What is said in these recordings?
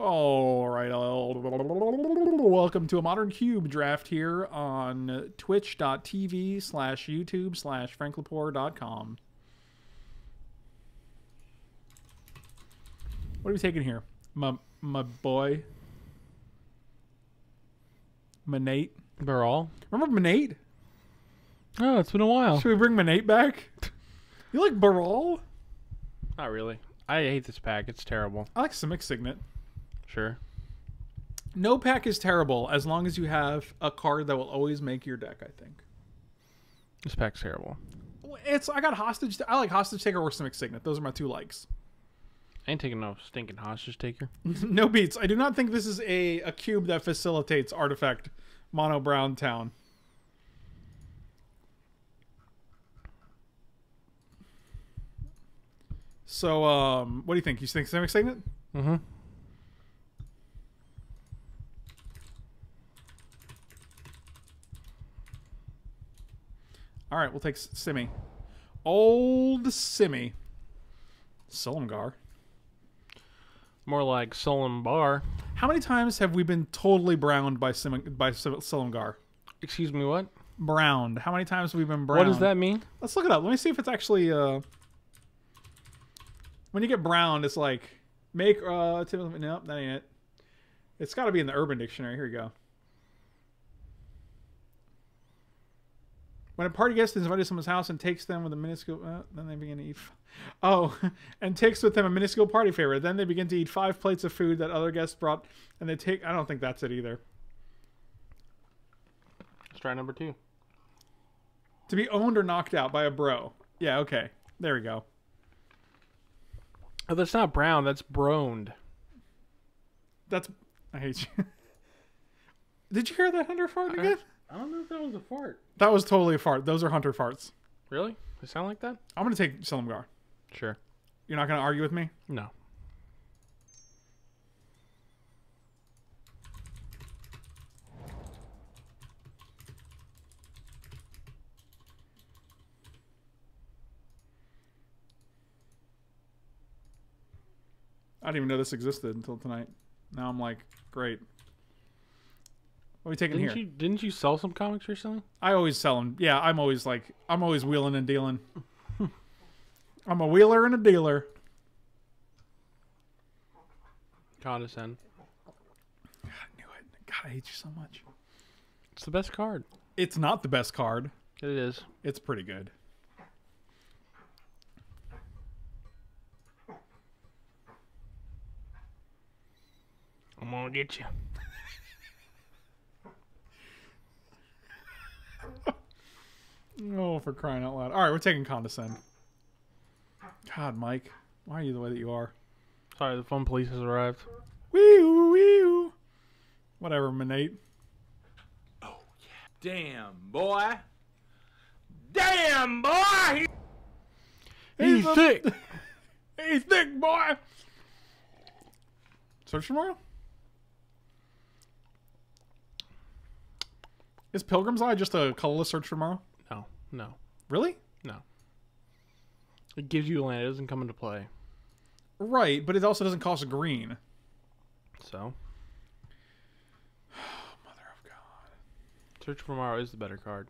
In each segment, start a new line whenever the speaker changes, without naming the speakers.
All right. Welcome to a Modern Cube draft here on twitch.tv slash YouTube slash franklepore.com. What are we taking here? My, my boy? Manate?
Baral.
Remember Manate?
Oh, it's been a while.
Should we bring Manate back? You like Baral?
Not really. I hate this pack. It's terrible.
I like Simic Signet.
Sure.
No pack is terrible as long as you have a card that will always make your deck, I think.
This pack's terrible.
It's I got hostage. I like hostage taker or Simic Signet. Those are my two likes.
I ain't taking no stinking hostage taker.
no beats. I do not think this is a, a cube that facilitates artifact mono brown town. So, um, what do you think? You think Simic Signet?
Mm-hmm.
All right, we'll take Simi. Old Simi. Silumgar.
More like Sullen
How many times have we been totally browned by Sim- by Sil-
Excuse me, what?
Browned. How many times have we been browned?
What does that mean?
Let's look it up. Let me see if it's actually uh when you get browned, it's like make uh nope, that ain't it. It's got to be in the Urban Dictionary. Here we go. When a party guest is invited to someone's house and takes them with a minuscule, uh, then they begin to eat. F- oh, and takes with them a minuscule party favor. Then they begin to eat five plates of food that other guests brought, and they take. I don't think that's it either.
Let's try number two.
To be owned or knocked out by a bro. Yeah, okay. There we go.
Oh, that's not brown. That's broned.
That's. I hate you. Did you hear that hunter fart again?
I don't know if that was a fart.
That was totally a fart. Those are hunter farts.
Really? They sound like that?
I'm gonna take Silumgar.
Sure.
You're not gonna argue with me?
No.
I didn't even know this existed until tonight. Now I'm like, great. What are we taking
Didn't
here?
you didn't you sell some comics recently?
I always sell them. Yeah, I'm always like, I'm always wheeling and dealing. I'm a wheeler and a dealer.
Condescend.
I knew it. God, I hate you so much.
It's the best card.
It's not the best card.
It is.
It's pretty good.
I'm gonna get you.
Oh, for crying out loud. All right, we're taking Condescend. God, Mike, why are you the way that you are?
Sorry, the fun police has arrived.
Wee wee. Whatever, Manate.
Oh, Damn, boy. Damn, boy.
He's
a-
sick.
He's thick, boy. Search tomorrow? Is Pilgrim's Eye just a colorless search tomorrow?
No, no,
Really?
no. It gives you land. It doesn't come into play.
Right, but it also doesn't cost green.
So,
Mother of God.
Search for Tomorrow is the better card.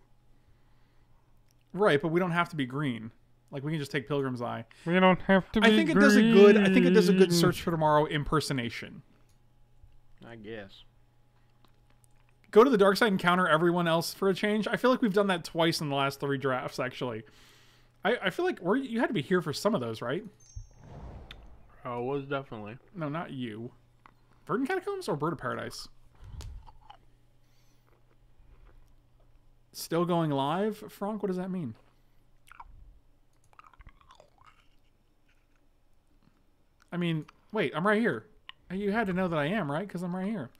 Right, but we don't have to be green. Like we can just take Pilgrim's Eye.
We don't have to.
I think it does a good. I think it does a good search for tomorrow impersonation.
I guess.
Go to the dark side and counter everyone else for a change. I feel like we've done that twice in the last three drafts. Actually, I, I feel like we're, you had to be here for some of those, right?
Oh, was definitely.
No, not you. Verdant Catacombs or Bird of Paradise? Still going live, Frank? What does that mean? I mean, wait, I'm right here. You had to know that I am, right? Because I'm right here.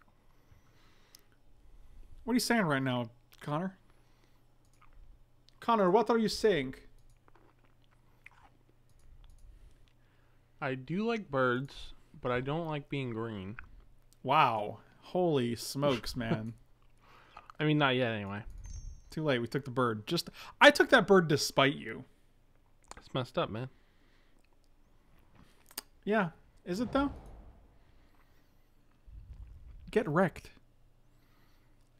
What are you saying right now, Connor? Connor, what are you saying?
I do like birds, but I don't like being green.
Wow. Holy smokes, man.
I mean, not yet anyway.
Too late. We took the bird. Just I took that bird despite you.
It's messed up, man.
Yeah. Is it though? Get wrecked.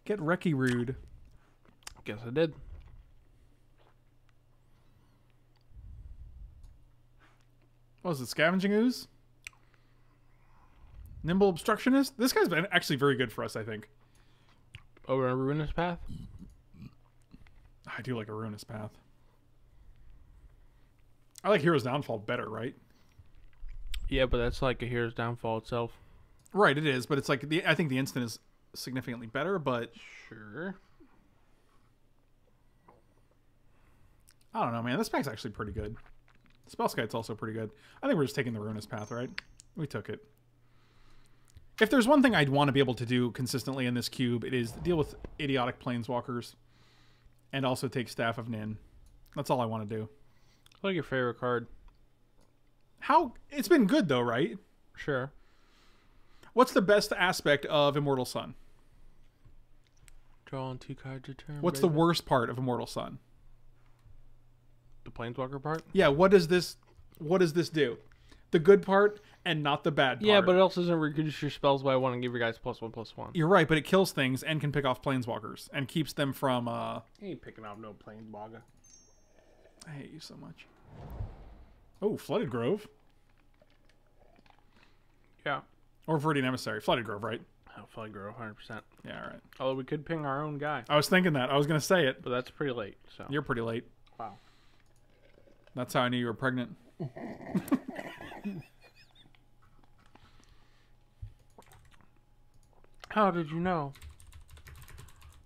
Get wrecky rude.
Guess I did.
What was it? Scavenging ooze? Nimble obstructionist? This guy's been actually very good for us, I think.
Over a ruinous path.
I do like a ruinous path. I like Hero's Downfall better, right?
Yeah, but that's like a hero's downfall itself.
Right, it is, but it's like the I think the instant is significantly better, but
Sure.
I don't know, man. This pack's actually pretty good. Spellskite's also pretty good. I think we're just taking the ruinous path, right? We took it. If there's one thing I'd want to be able to do consistently in this cube, it is deal with idiotic planeswalkers and also take Staff of Nin. That's all I want to do.
I like your favorite card.
How it's been good though, right?
Sure.
What's the best aspect of Immortal Sun?
Draw on two cards a turn.
What's the worst part of Immortal Sun?
the planeswalker part?
Yeah, what does this what does this do? The good part and not the bad part.
Yeah, but it also doesn't reduce your spells by one and give your guys plus one plus one.
you're right, but it kills things and can pick off planeswalkers and keeps them from uh
You ain't picking out no planeswalker.
I hate you so much. Oh, Flooded Grove.
Yeah.
Or Viridian Emissary. Flooded Grove, right?
Oh, Flood Grove, 100%.
Yeah, all right.
Although we could ping our own guy,
I was thinking that. I was going to say it.
but that's pretty late, so.
You're pretty late.
Wow.
That's how I knew you were pregnant.
How did you know?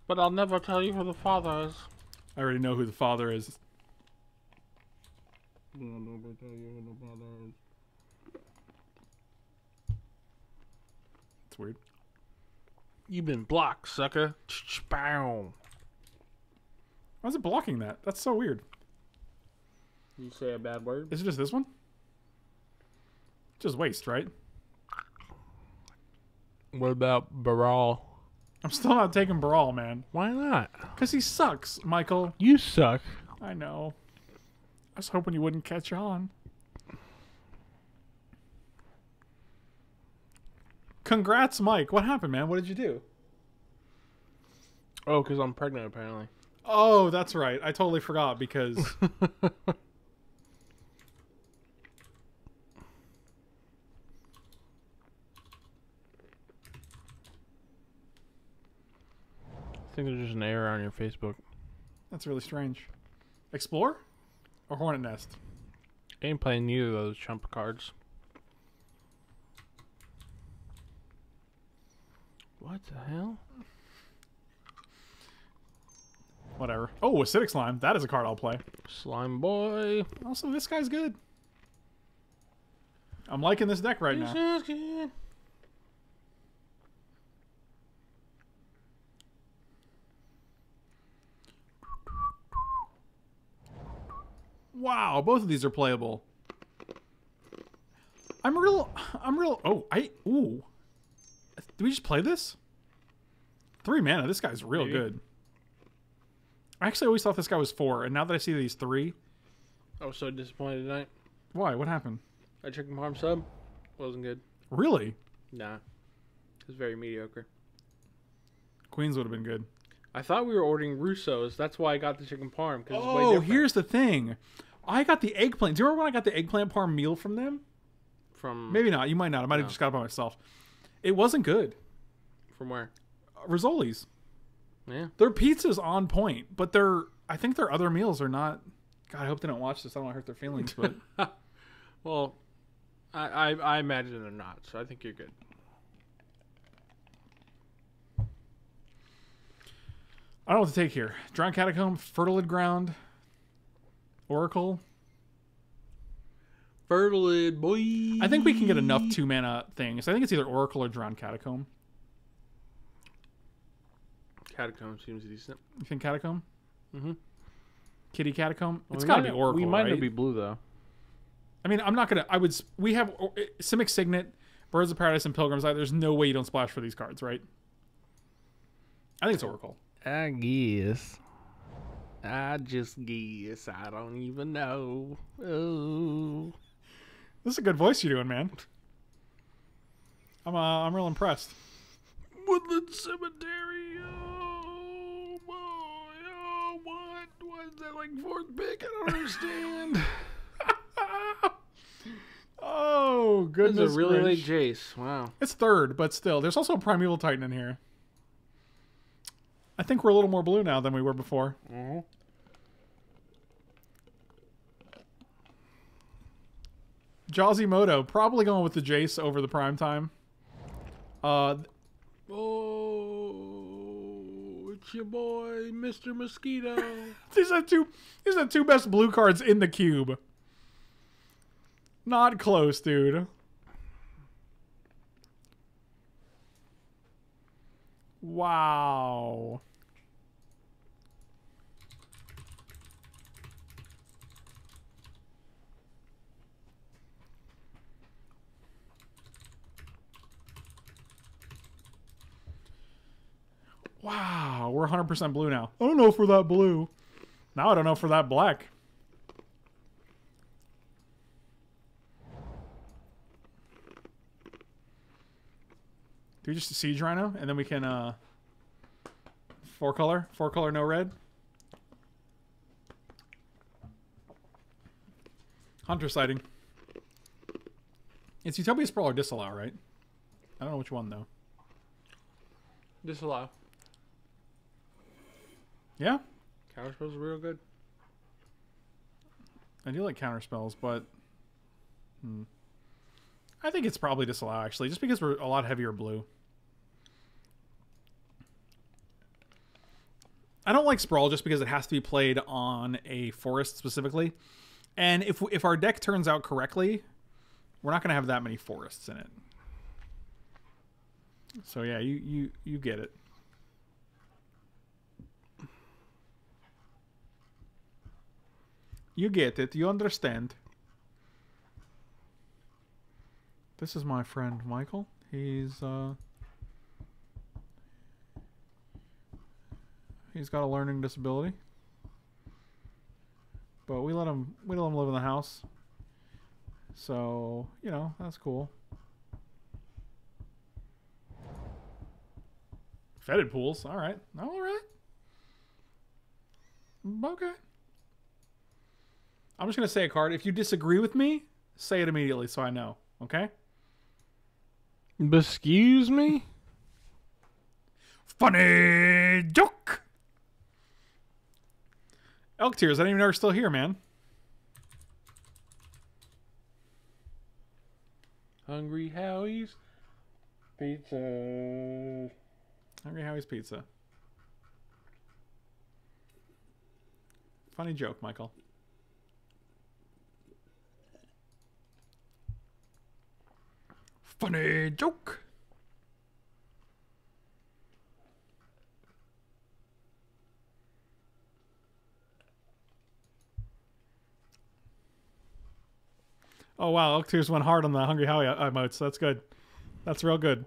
But I'll never tell you who the father is.
I already know who the father is.
I'll never tell you who the father is. I'll never tell you who the father is.
It's weird.
You've been blocked, sucker. Bow.
Why is it blocking that? That's so weird.
You say a bad word?
Is it just this one? Just waste, right?
What about Baral?
I'm still not taking Brawl, man.
Why not?
Because he sucks, Michael.
You suck.
I know. I was hoping you wouldn't catch on. Congrats, Mike. What happened, man? What did you do?
Oh, because I'm pregnant, apparently.
Oh, that's right. I totally forgot because
I think there's just an error on your Facebook.
that's really strange. Explore or Hornet Nest?
ain't playing neither of those trump cards. What the hell?
Whatever. Oh, Acidic Slime. That is a card I'll play.
Slime boy.
Also, this guy's good. I'm liking this deck right
This
now.
is good.
Wow, both of these are playable. I'm real. I'm real. Oh, I. Ooh. Did we just play this? Three mana. This guy's real
Maybe.
good. I actually always thought this guy was four, and now that I see these three,
I was so disappointed tonight.
why? What happened?
I chicken parm sub. Wasn't good.
Really?
Nah. It was very mediocre.
Queens would have been good.
I thought we were ordering Russo's. That's why I got the chicken parm. Cause
Oh, here's the thing. I got the eggplant. Do you remember when I got the eggplant parm meal from them?
from
Maybe not. You might not. I might have
No.
just got it by myself. It wasn't good.
from where?
Uh, Rizzoli's.
Yeah.
Their pizza's on point, but their I think their other meals are not. God, I hope they don't watch this. I don't want to hurt their feelings, but
Well, I, I I imagine they're not. So I think you're good.
I don't know what to take here. Drowned Catacomb, Fertilid Ground, Oracle.
Fertilid boy.
I think we can get enough two mana things. I think it's either Oracle or Drowned Catacomb.
Catacomb seems decent.
You think Catacomb?
Mm-hmm.
Kitty Catacomb?
Well,
It's
we
got to be Oracle,
We might
right?
not be blue though.
I mean, I'm not gonna. I would. We have or- eh, Simic Signet, Birds of Paradise, and Pilgrim's Eye. There's no way you don't splash for these cards, right? I think it's Oracle.
I guess. I just guess. I don't even know. Oh.
This is a good voice you're doing, man. I'm uh, I'm real impressed.
Woodland Cemetery. Oh boy. Oh what? What is that like fourth pick? I don't understand.
Oh goodness!
This
goodness!
is a really late
gracious.
Jace. Wow.
It's third, but still, there's also a Primeval Titan in here. I think we're a little more blue now than we were before.
Mm-hmm.
Jazzy Moto probably going with the Jace over the Prime Time. Uh,
Oh, it's your boy, Mr. Mosquito.
these are two. These are the two best blue cards in the cube. Not close, dude. Wow. Wow, we're 100% blue now. I don't know for that blue. Now I don't know for that black. Do we just siege rhino and then we can uh four color, four color, no red. Hunter sighting. It's Utopia Sprawl or Disallow, right? I don't know which one though.
Disallow.
Yeah,
Counterspell's are real good.
I do like counter spells, but hmm. I think it's probably disallow actually, just because we're a lot heavier blue. I don't like sprawl just because it has to be played on a forest specifically, and if if our deck turns out correctly, we're not going to have that many forests in it. So yeah, you you you get it. You get it. You understand. This is my friend Michael. He's uh He's got a learning disability. But we let him we let him live in the house. So, you know, that's cool. Fetid pools. All right. All right. Okay. I'm just going to say a card. If you disagree with me, say it immediately so I know. Okay?
Excuse me?
Funny joke. Elk tears. I didn't even know you're still here, man.
Hungry Howie's Pizza.
Hungry Howie's Pizza. Funny joke, Michael. Funny joke. Oh wow, Elk Tears went hard on the Hungry Howie emotes. That's good. That's real good.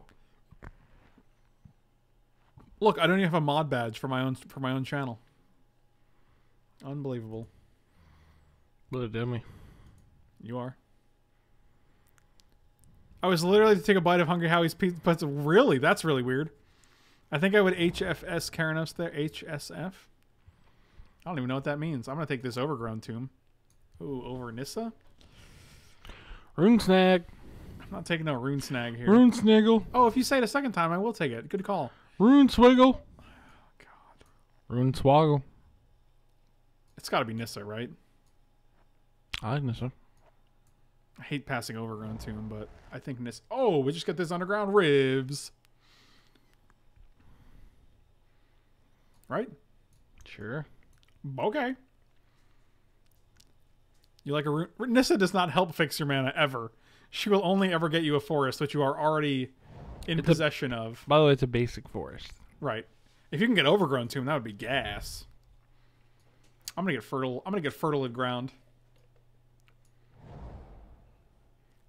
Look, I don't even have a mod badge for my own for my own channel. Unbelievable.
What a dummy.
You are. I was literally to take a bite of Hungry Howie's pizza, but really, that's really weird. I think I would HFS Keranos there. HSF. I don't even know what that means. I'm gonna take this overgrown tomb. Ooh, over Nissa.
Rune Snag.
I'm not taking no rune snag here.
Rune Sniggle.
Oh, if you say it a second time, I will take it. Good call.
Rune Swiggle.
God,
Rune Swoggle.
it's got to be Nissa, right?
I like one.
I hate passing overgrown tomb, but I think Nissa. Oh, we just got this underground ribs. Right?
Sure.
Okay. You like a rune? Nissa does not help fix your mana ever. She will only ever get you a forest, which you are already in
It's a-
possession of.
By the way, it's a basic forest.
Right. If you can get overgrown tomb, that would be gas. I'm gonna get fertile. I'm gonna get fertile ground.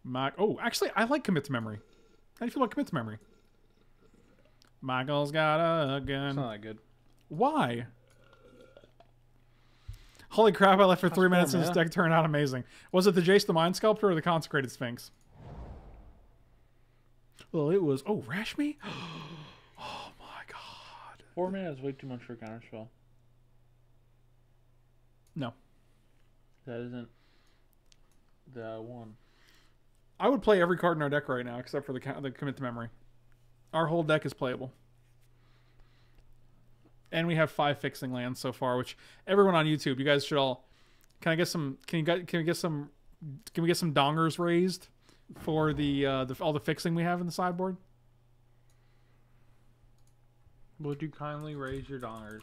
My oh, actually, I like commit to memory. How do you feel about commit to memory? Michael's got a gun.
Not that good.
Why? Holy crap! I left for three
cool,
minutes and this deck turned out amazing. Was it the Jace the Mind Sculptor or the Consecrated Sphinx? Well, it was. Oh, Rashmi. oh my god.
Four mana is way too much for a counterspell.
No.
That isn't the one.
I would play every card in our deck right now except for the the commit to memory. Our whole deck is playable. And we have five fixing lands so far, which everyone on YouTube, you guys should all. Can I get some? Can you get? Can we get some? Can we get some dongers raised for the uh, the all the fixing we have in the sideboard?
Would you kindly raise your dollars?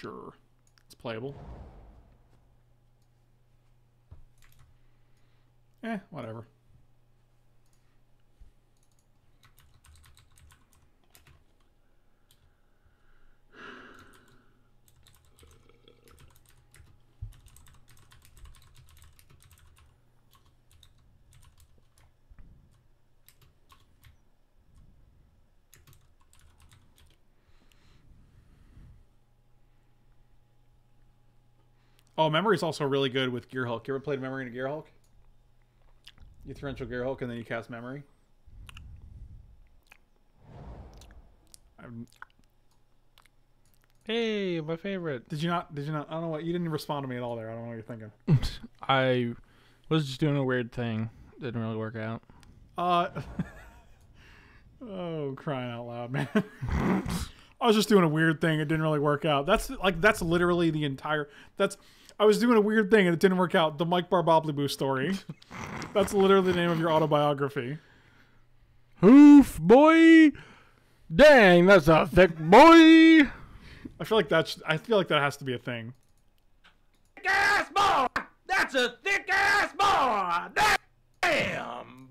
Sure, it's playable. Eh, whatever. Oh, memory is also really good with Gear Hulk. You ever played memory in a Gear Hulk? You torrential Gear Hulk and then you cast memory. I'm,
Hey, my favorite.
did you not? Did you not? I don't know what you didn't respond to me at all there. I don't know what you're thinking.
I was just doing a weird thing. Didn't really work out.
Uh, oh, crying out loud, man! I was just doing a weird thing. It didn't really work out. That's like that's literally the entire. That's I was doing a weird thing and it didn't work out. The Mike Barbobliboo story. that's literally the name of your autobiography.
Hoof, boy! Dang, that's a thick boy!
I feel like that's. I feel like that has to be a thing.
Thick ass boy! That's a thick ass boy! Damn!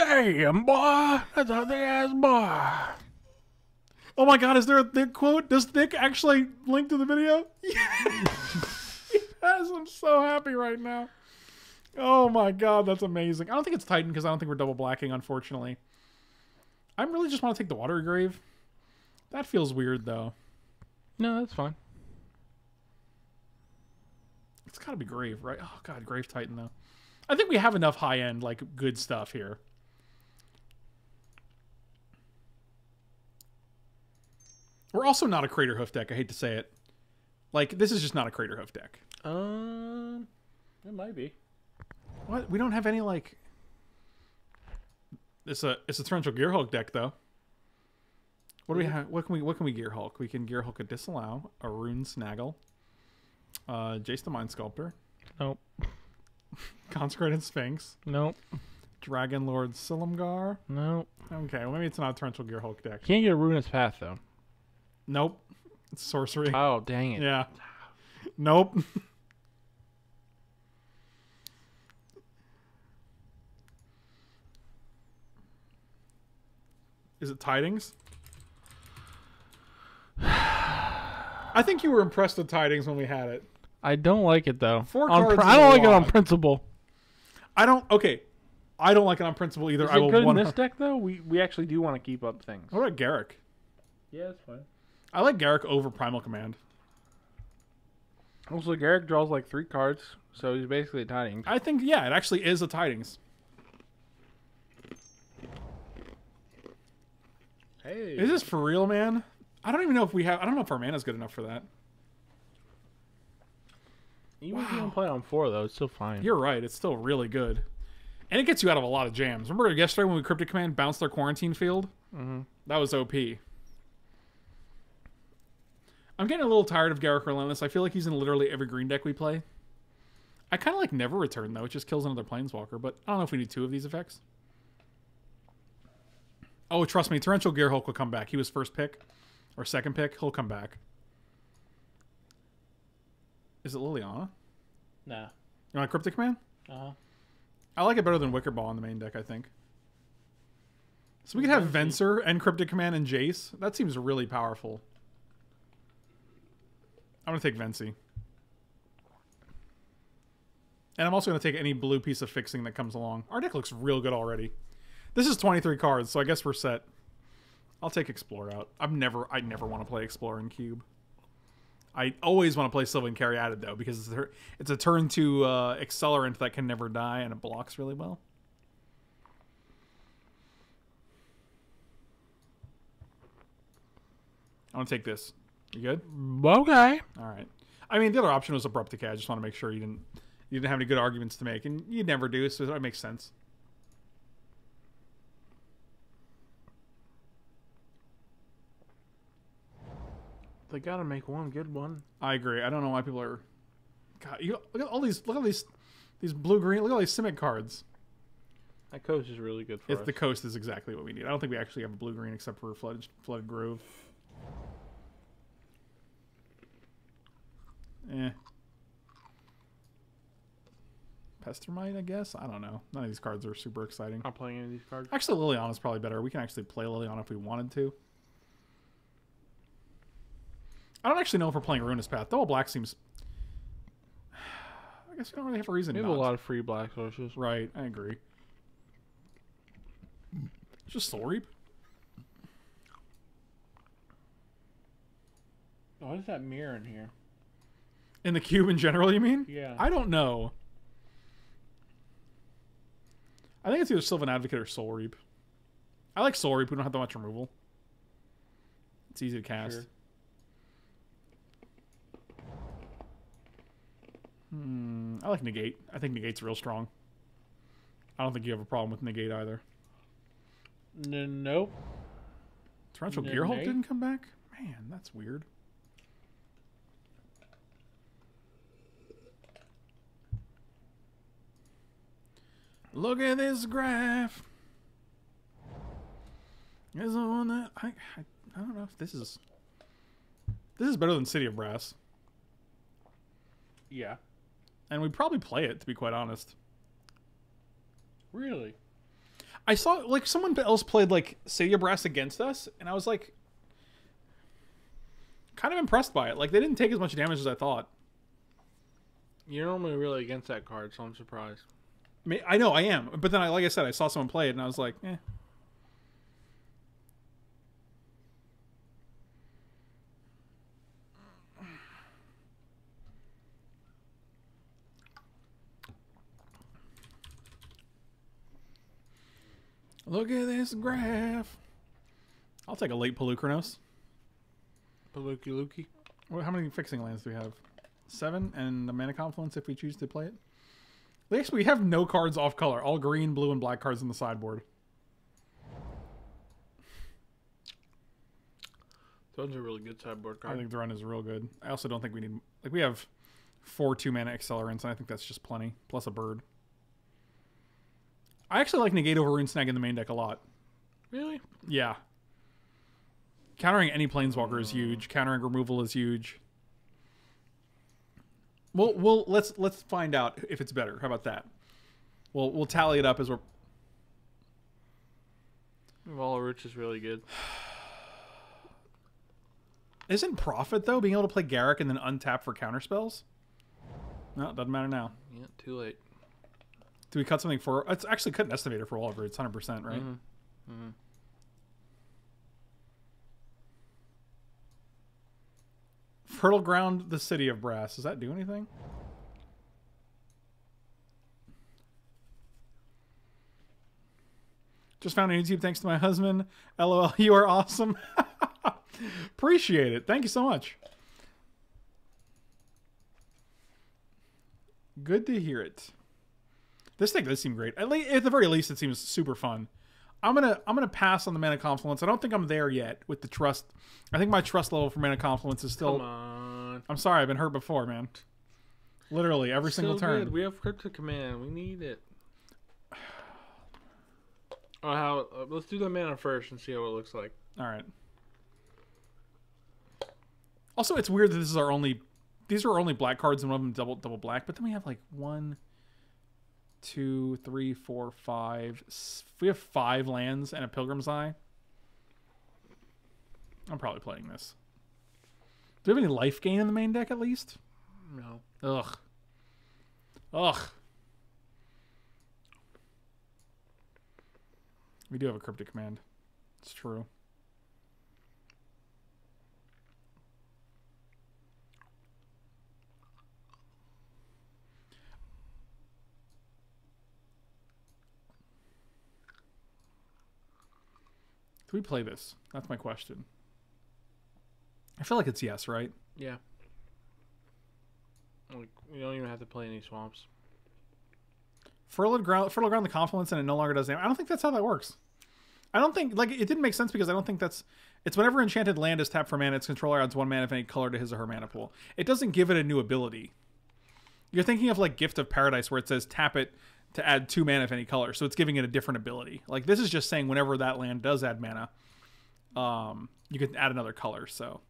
Damn, boy! That's a thick ass boy!
Oh my God! Is there a thick quote? Does thick actually link to the video? yes, I'm so happy right now. Oh my God, that's amazing. I don't think it's Titan because I don't think we're double blacking, unfortunately. I really just want to take the water grave. That feels weird though.
No, that's fine.
It's got to be grave, right? Oh God, grave Titan though. I think we have enough high end like good stuff here. We're also not a crater hoof deck. I hate to say it. Like this is just not a crater hoof deck.
Um, it might be.
What? We don't have any like. It's a it's a torrential gear hulk deck though. What do we have? What can we what can we gear hulk? We can gear hulk a disallow, a rune snaggle, uh, Jace the Mind Sculptor,
Nope.
consecrated sphinx,
Nope.
Dragon Lord Silumgar.
Nope.
Okay, well maybe it's not a torrential gear hulk deck.
Can't get a ruinous path though.
Nope, it's sorcery.
Oh, dang it.
Yeah. Nope. Is it tidings? I think you were impressed with tidings when we had it.
I don't like it though.
Four
On
cards
I
is
don't
a
like it on principle.
I don't. Okay, I don't like it on principle either.
Is
I
it
will
good in this deck though? We we actually do want to keep up things.
What about Garruk?
Yeah, that's fine.
I like Garruk over Primal Command.
Also, Garruk draws like three cards, so he's basically a tidings.
I think yeah, it actually is a tidings.
Hey,
Is this for real, man? I don't even know if we have. I don't know if our mana's good enough for that.
even if you don't play on four though, it's still fine.
You're right. It's still really good, and it gets you out of a lot of jams. Remember yesterday when we cryptic command bounced their quarantine field?
Mhm.
That was OP. I'm getting a little tired of Garruk Relentless. I feel like he's in literally every green deck we play. I kind of like Never Return though. It just kills another Planeswalker, but I don't know if we need two of these effects. Oh, trust me, Torrential Gear Hulk will come back. He was first pick or second pick. He'll come back. Is it Liliana?
Nah.
You want Cryptic Command?
Uh huh.
I like it better than Wicker Ball on the main deck, I think. So we could have Venser and Cryptic Command and Jace. That seems really powerful. I'm going to take Vency. And I'm also going to take any blue piece of fixing that comes along. Our deck looks real good already. This is 23 cards, so I guess we're set. I'll take Explore out. I've never, I never want to play Explore in Cube. I always want to play Sylvan Caryatid though because it's a, it's a turn to uh, accelerant that can never die and it blocks really well. I want to take this. You good?
Okay.
All right. I mean, the other option was abrupt decay. I just want to make sure you didn't you didn't have any good arguments to make, and you never do, so that makes sense.
They gotta make one good one.
I agree. I don't know why people are. God, you look at all these. Look at these. These blue green. Look at all these Simic cards.
That coast is really good for
It's
us.
the coast is exactly what we need. I don't think we actually have a blue green except for flooded flooded grove. Eh. Pestermite, I guess. I don't know. None of these cards are super exciting.
Not playing any of these cards.
Actually, Liliana's probably better. We can actually play Liliana if we wanted to. I don't actually know if we're playing Ruinous Path. Double Black seems. I guess we don't really have a reason
We have
not.
a lot of free black sources.
Right, I agree. It's Just Soul Reap?
What is that mirror in here?
In the cube in general, you mean?
Yeah.
I don't know. I think it's either Sylvan Advocate or Soul Reap. I like Soul Reap. We don't have that much removal. It's easy to cast.
Sure.
Hmm. I like Negate. I think Negate's real strong. I don't think you have a problem with Negate either.
N- nope.
Torrential? Gearhulk didn't come back? Man, that's weird. Look at this graph. Is the one that I, I I don't know if this is this is better than City of Brass,
Yeah.
and we'd probably play it to be quite honest.
Really?
I saw like someone else played like City of Brass against us, and I was like, kind of impressed by it. Like they didn't take as much damage as I thought.
You're normally really against that card, so I'm surprised.
I, know I am, but then I like I said, I saw someone play it, and I was like, eh. Look at this graph. I'll take a late Polukranos.
Paluki Lukey.
Well, how many fixing lands do we have? Seven, and a mana confluence if we choose to play it. Actually, we have no cards off color. All green, blue, and black cards on the sideboard.
Those are really good sideboard
card.
I
think the run is real good. I also don't think we need like we have four two mana accelerants, and I think that's just plenty. Plus a bird. I actually like negate over rune snag in the main deck a lot.
Really?
Yeah. Countering any planeswalker is huge. Countering removal is huge. Well, we'll let's let's find out if it's better. How about that? We'll we'll tally it up as we're.
Rich is really good.
Isn't profit though being able to play Garruk and then untap for counter spells? No, it doesn't matter now.
Yeah, too late.
Do we cut something for? It's actually cut an estimator for Oliver. It's hundred percent, right?
Mhm. Mhm.
Fertile ground, the city of brass. Does that do anything? Just found on YouTube thanks to my husband. LOL, you are awesome. Appreciate it. Thank you so much. Good to hear it. This thing does seem great. At, le- at the very least, it seems super fun. I'm gonna I'm gonna pass on the mana confluence. I don't think I'm there yet with the trust. I think my trust level for mana confluence is still.
Come on.
I'm sorry, I've been hurt before, man. Literally every single turn.
good. We have cryptic command. We need it. Oh, how? Uh, let's do the mana first and see how it looks like.
All right. Also, it's weird that this is our only. These are our only black cards, and one of them double double black. But then we have like one, two, three, four, five. We have five lands and a Pilgrim's Eye. I'm probably playing this. Do we have any life gain in the main deck at least?
No.
Ugh. Ugh. We do have a cryptic command. It's true. Do we play this? That's my question. I feel like it's yes, right?
Yeah. Like we don't even have to play any swamps.
Furlowed ground, furlowed ground the confluence, and it no longer does damage. I don't think that's how that works. I don't think like it didn't make sense because I don't think that's. It's whenever enchanted land is tapped for mana, its controller adds one mana of any color to his or her mana pool. It doesn't give it a new ability. You're thinking of like Gift of Paradise, where it says tap it to add two mana of any color, so it's giving it a different ability. Like this is just saying whenever that land does add mana, um, you can add another color. So,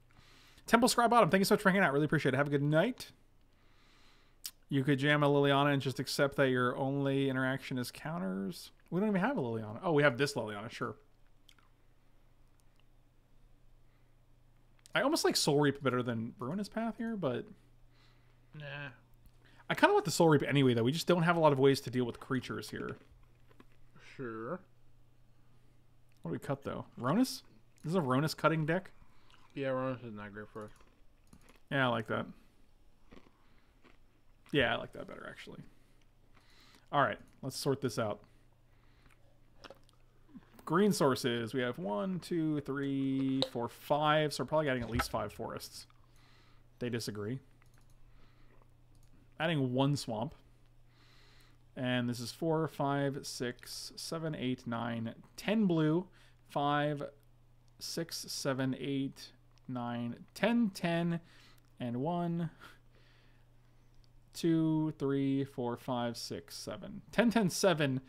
Temple Scribe Bottom, thank you so much for hanging out. Really appreciate it. Have a good night. You could jam a Liliana and just accept that your only interaction is counters. We don't even have a Liliana. Oh, we have this Liliana, sure. I almost like Soul Reap better than Ruinous Path here, but
Nah.
I kind of want the Soul Reap anyway, though. We just don't have a lot of ways to deal with creatures here.
Sure.
What do we cut, though? Ronus? This is a Ronus cutting deck?
Yeah, Ronus is not great for us.
Yeah, I like that. Yeah, I like that better, actually. All right, let's sort this out. Green sources. We have one, two, three, four, five. So we're probably getting at least five forests. They disagree. Adding one swamp. And this is four, five, six, seven, eight, nine, ten blue, five, six, seven, eight, nine, ten, ten, and one, two, three, four, five, six, seven. 10, 10, 7,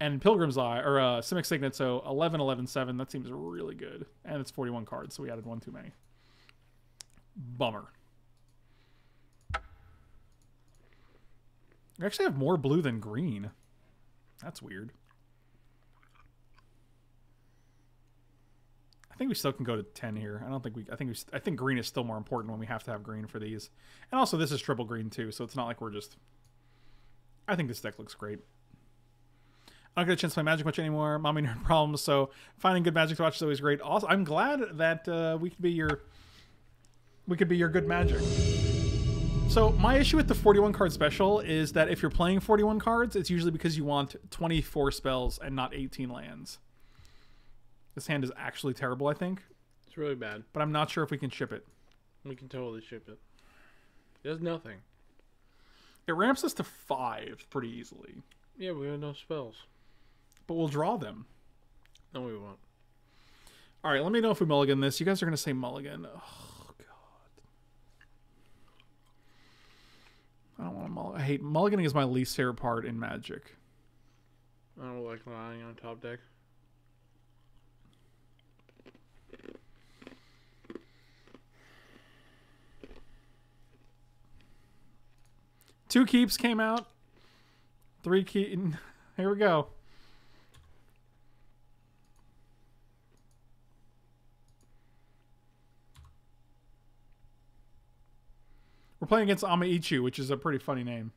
and Pilgrim's Eye, or uh, Simic Signet, so 11, 11, 7. That seems really good. And it's 41 cards, so we added one too many. Bummer. We actually have more blue than green. That's weird. I think we still can go to 10 here. I don't think we I think we I think green is still more important when we have to have green for these. And also this is triple green too, so it's not like we're just I think this deck looks great. I don't get a chance to play Magic much anymore. Mommy nerd problems, so finding good Magic to watch is always great. Also, I'm glad that uh, we could be your we could be your good Magic. So my issue with the 41 card special is that if you're playing 41 cards, it's usually because you want 24 spells and not 18 lands. This hand is actually terrible, I think,
It's really bad.
but I'm not sure if we can ship it.
We can totally ship it. There's nothing.
It ramps us to five pretty easily,
Yeah, we have no spells.
but we'll draw them.
No, we won't.
All right, let me know if we mulligan this. You guys are going to say mulligan. Oh, I don't want to mulligan. I hate mulliganing is my least favorite part in Magic.
I don't like lying on top deck.
Two keeps came out. Three key. Here we go. We're playing against Amaichu, which is a pretty funny name.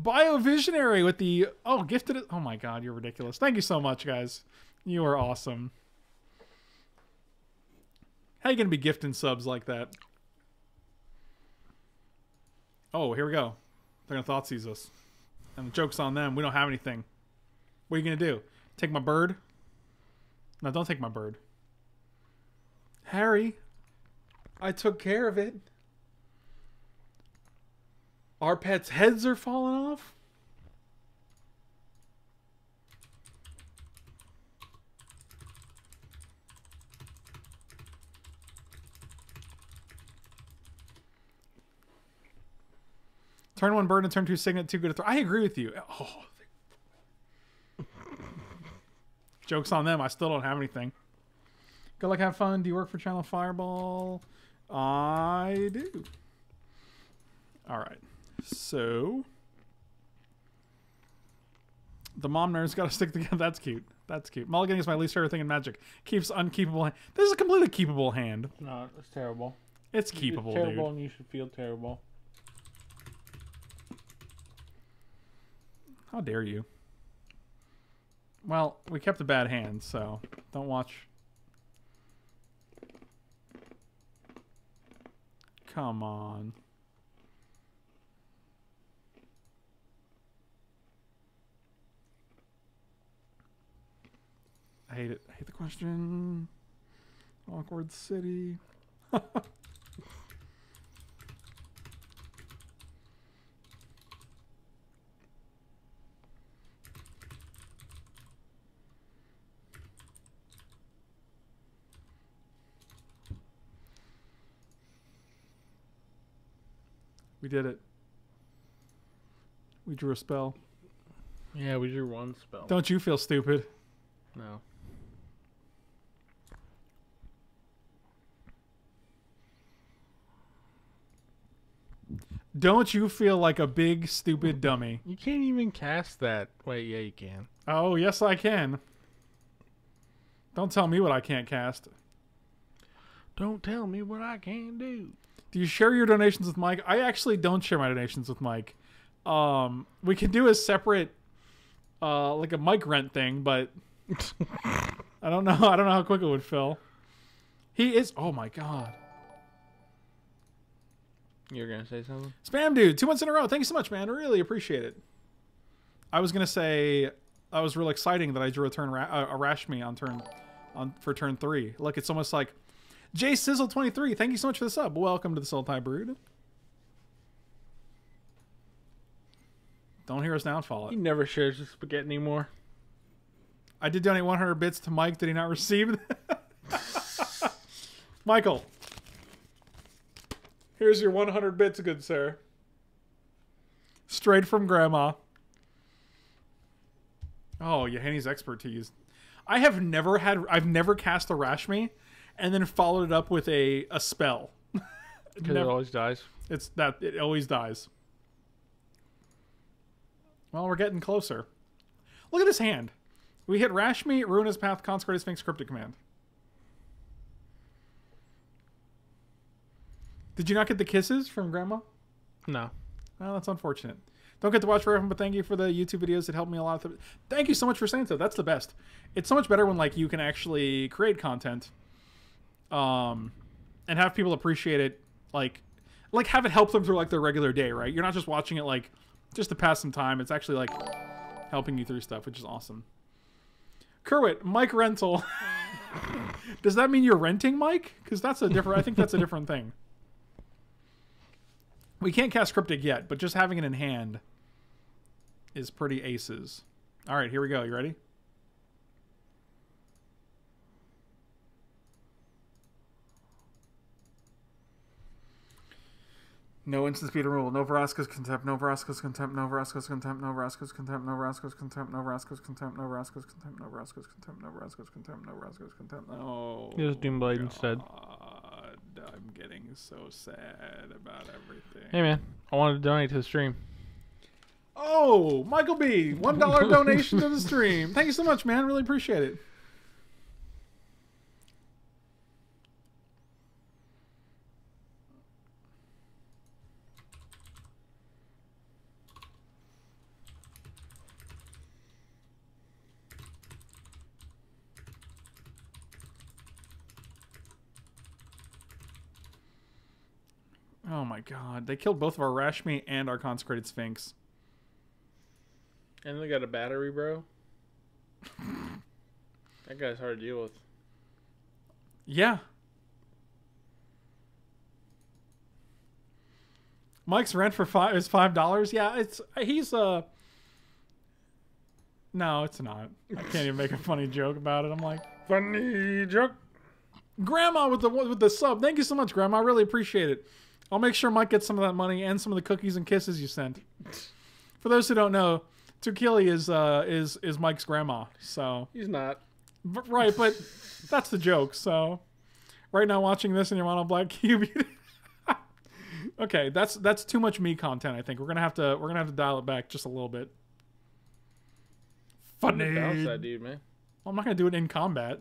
Biovisionary with the oh gifted. Oh my god, you're ridiculous. Thank you so much, guys. You are awesome. How are you gonna be gifting subs like that? Oh, here we go. They're gonna thought seize us. And the joke's on them. We don't have anything. What are you gonna do? Take my bird? No, don't take my bird. Harry, I took care of it. Our pets' heads are falling off. Turn one bird and turn two signet, too good to throw. I agree with you. Oh. Joke's on them. I still don't have anything. Good luck, have fun. Do you work for Channel Fireball? I do. All right. So the mom nerd's got to stick together. That's cute. That's cute. Mulligan is my least favorite thing in Magic. Keeps unkeepable. hand. This is a completely keepable hand.
No, it's terrible.
It's keepable,
it's terrible,
dude.
and you should feel terrible.
How dare you? Well, we kept a bad hand, so don't watch. Come on. I hate it. I hate the question. Awkward city. did it. We drew a spell.
Yeah, we drew one spell.
Don't you feel stupid?
No.
Don't you feel like a big stupid dummy?
You can't even cast that. Wait, yeah, you can.
Oh, yes, I can. Don't tell me what I can't cast.
Don't tell me what I can't do.
Do you share your donations with Mike? I actually don't share my donations with Mike. Um, we can do a separate, uh, like a Mike rent thing, but I don't know. I don't know how quick it would fill. He is. Oh my god.
You're gonna say something?
Spam dude, two months in a row. Thank you so much, man. I Really appreciate it. I was gonna say that was real exciting that I drew a turn ra- uh, a Rashmi on turn on for turn three. Look, it's almost like J Sizzle twenty three. Thank you so much for the sub. Welcome to the Sultai Brood. Don't hear us downfall
He never shares the spaghetti anymore.
I did donate 100 bits to Mike. Did he not receive? Michael, here's your 100 bits, good sir. Straight from Grandma. Oh, Yahenni's expertise. I have never had. I've never cast a Rashmi, and then followed it up with a a spell.
Because it always dies.
It's that it always dies. Well, we're getting closer. Look at his hand. We hit Rashmi, Ruinous Path, Consecrated Sphinx, Cryptic Command. Did you not get the kisses from Grandma?
No.
Well, that's unfortunate. Don't get to watch very often, but thank you for the YouTube videos. It helped me a lot. Thank you so much for saying so. That's the best. It's so much better when like you can actually create content, um, and have people appreciate it. Like, like have it help them through like their regular day, right? You're not just watching it like just to pass some time. It's actually like helping you through stuff, which is awesome. Kerwit, Mike rental. Does that mean you're renting Mike? Because that's a different. I think that's a different thing. We can't cast cryptic yet, but just having it in hand is pretty aces. All right, here we go. You ready? No instant speed rule. No Vraska's contempt. No Vraska's contempt. No Vraska's contempt. No Vraska's contempt. No Vraska's contempt. No Vraska's contempt. No Vraska's contempt. No Vraska's contempt. No Vraska's contempt. No Vraska's contempt. No.
Use Doomblade instead.
God, I'm getting so sad about everything.
Hey man, I wanted to donate to the stream.
Oh, Michael B, one dollar donation to the stream. Thank you so much, man. Really appreciate it. Oh my god, they killed both of our Rashmi and our consecrated Sphinx.
And they got a battery, bro. that guy's hard to deal with.
Yeah. Mike's rent for five is five dollars. Yeah, it's he's uh. No, it's not. I can't even make a funny joke about it. I'm like,
Funny joke.
Grandma with the with the sub. Thank you so much, Grandma. I really appreciate it. I'll make sure Mike gets some of that money and some of the cookies and kisses you sent. For those who don't know, Tukili is uh is is Mike's grandma. So
He's not.
B- right, but that's the joke. So, right now, watching this in your mono black cube. okay, that's that's too much me content. I think we're gonna have to we're gonna have to dial it back just a little bit. Funny.
Bounce that dude, man.
Well, I'm not gonna do it in combat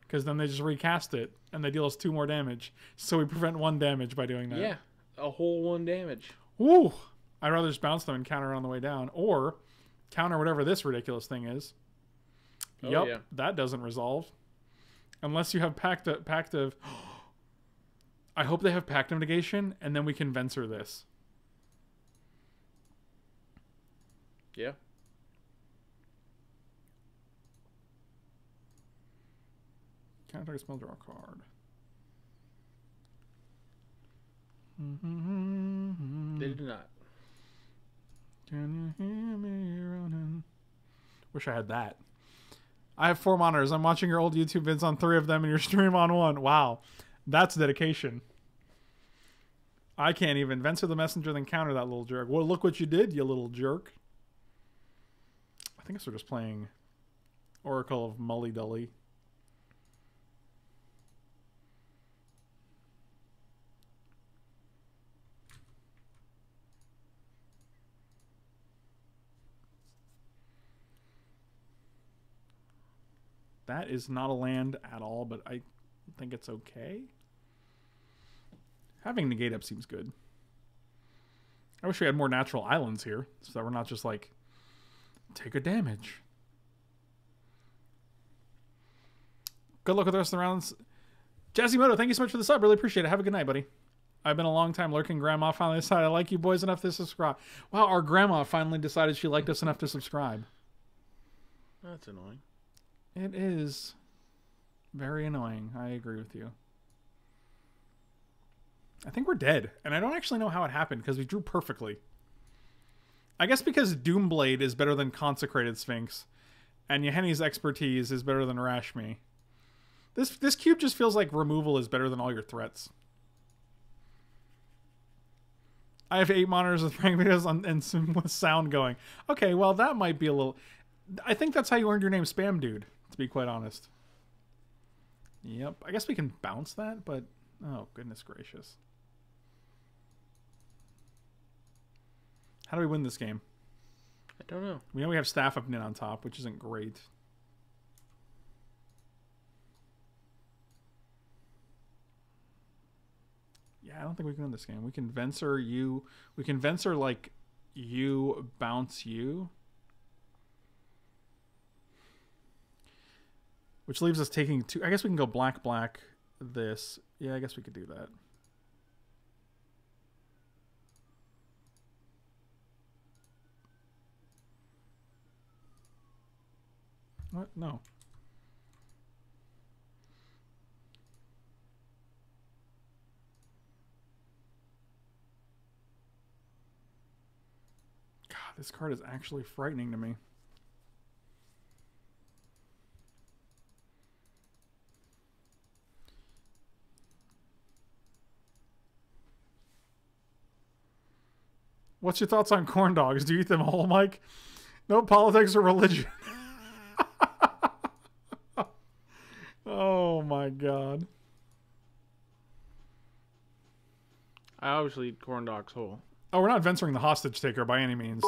Because then they just recast it and they deal us two more damage. So we prevent one damage by doing that.
Yeah, a whole one damage.
Woo! I'd rather just bounce them and counter on the way down, or counter whatever this ridiculous thing is.
Oh,
yep,
yeah.
that doesn't resolve. Unless you have pact of, pact of. I hope they have pact of negation, and then we can Venser this.
Yeah.
Can I take a spell draw card?
They did not.
Can you hear me running? Wish I had that. I have four monitors. I'm watching your old YouTube vids on three of them and your stream on one. Wow. That's dedication. I can't even. Venser the messenger, then counter that little jerk. Well, look what you did, you little jerk. I think we're just playing Oracle of Mully Dully. That is not a land at all, but I think it's okay. Having negate up seems good. I wish we had more natural islands here, so that we're not just like take a damage. Good luck with the rest of the rounds. Jazzy Moto, thank you so much for the sub. Really appreciate it. Have a good night, buddy. I've been a long time lurking. Grandma finally decided I like you boys enough to subscribe. Wow, our grandma finally decided she liked us enough to subscribe.
That's annoying.
It is very annoying. I agree with you. I think we're dead, and I don't actually know how it happened because we drew perfectly. I guess because Doomblade is better than Consecrated Sphinx, and Yahenni's expertise is better than Rashmi. This this cube just feels like removal is better than all your threats. I have eight monitors with prank videos on, and some sound going. Okay, well that might be a little. I think that's how you earned your name, Spam Dude. To be quite honest. Yep. I guess we can bounce that, but oh goodness gracious. How do we win this game?
I don't know.
We know we have staff up and in on top, which isn't great. Yeah, I don't think we can win this game. We can Venser you. We can Venser like you bounce you. Which leaves us taking two. I guess we can go black, black, this. Yeah, I guess we could do that. What? No. God, this card is actually frightening to me. What's your thoughts on corn dogs? Do you eat them whole, Mike? No politics or religion. oh my god.
I obviously eat corn dogs whole.
Oh, we're not venturing the hostage taker by any means.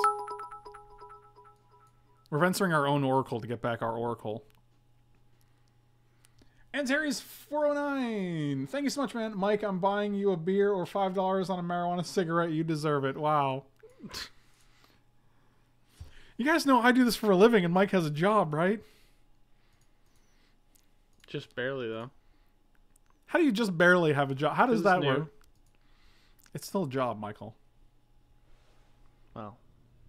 We're venturing our own oracle to get back our oracle. And Terry's 409. Thank you so much, man. Mike, I'm buying you a beer or $5 on a marijuana cigarette. You deserve it. Wow. you guys know I do this for a living and Mike has a job, right?
Just barely though.
How do you just barely have a job? How does that
new.
work? It's still a job, Michael.
Well,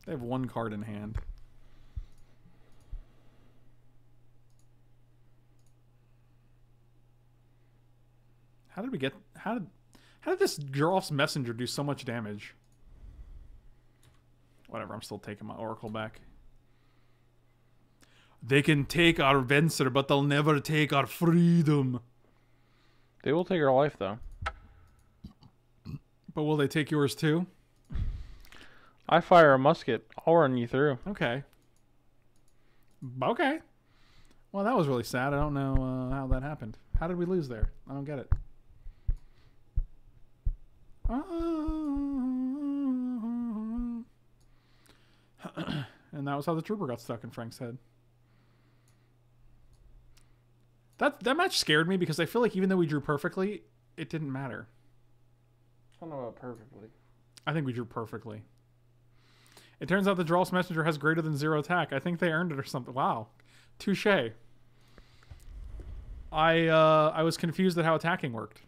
They have one card in hand. How did we get how did how did this Geralf's messenger do so much damage? Whatever, I'm still taking my oracle back. They can take our Venser, but they'll never take our freedom.
they will take our life though.
But will they take yours too?
I fire a musket. I'll run you through.
Okay. Okay. Well, that was really sad. I don't know uh, how that happened. How did we lose there? I don't get it. and that was how the trooper got stuck in Frank's head. That that match scared me because I feel like even though we drew perfectly, it didn't matter.
I don't know about perfectly.
I think we drew perfectly. It turns out the Geralf's Messenger has greater than zero attack. I think they earned it or something. Wow. Touche. I uh, I was confused at how attacking worked.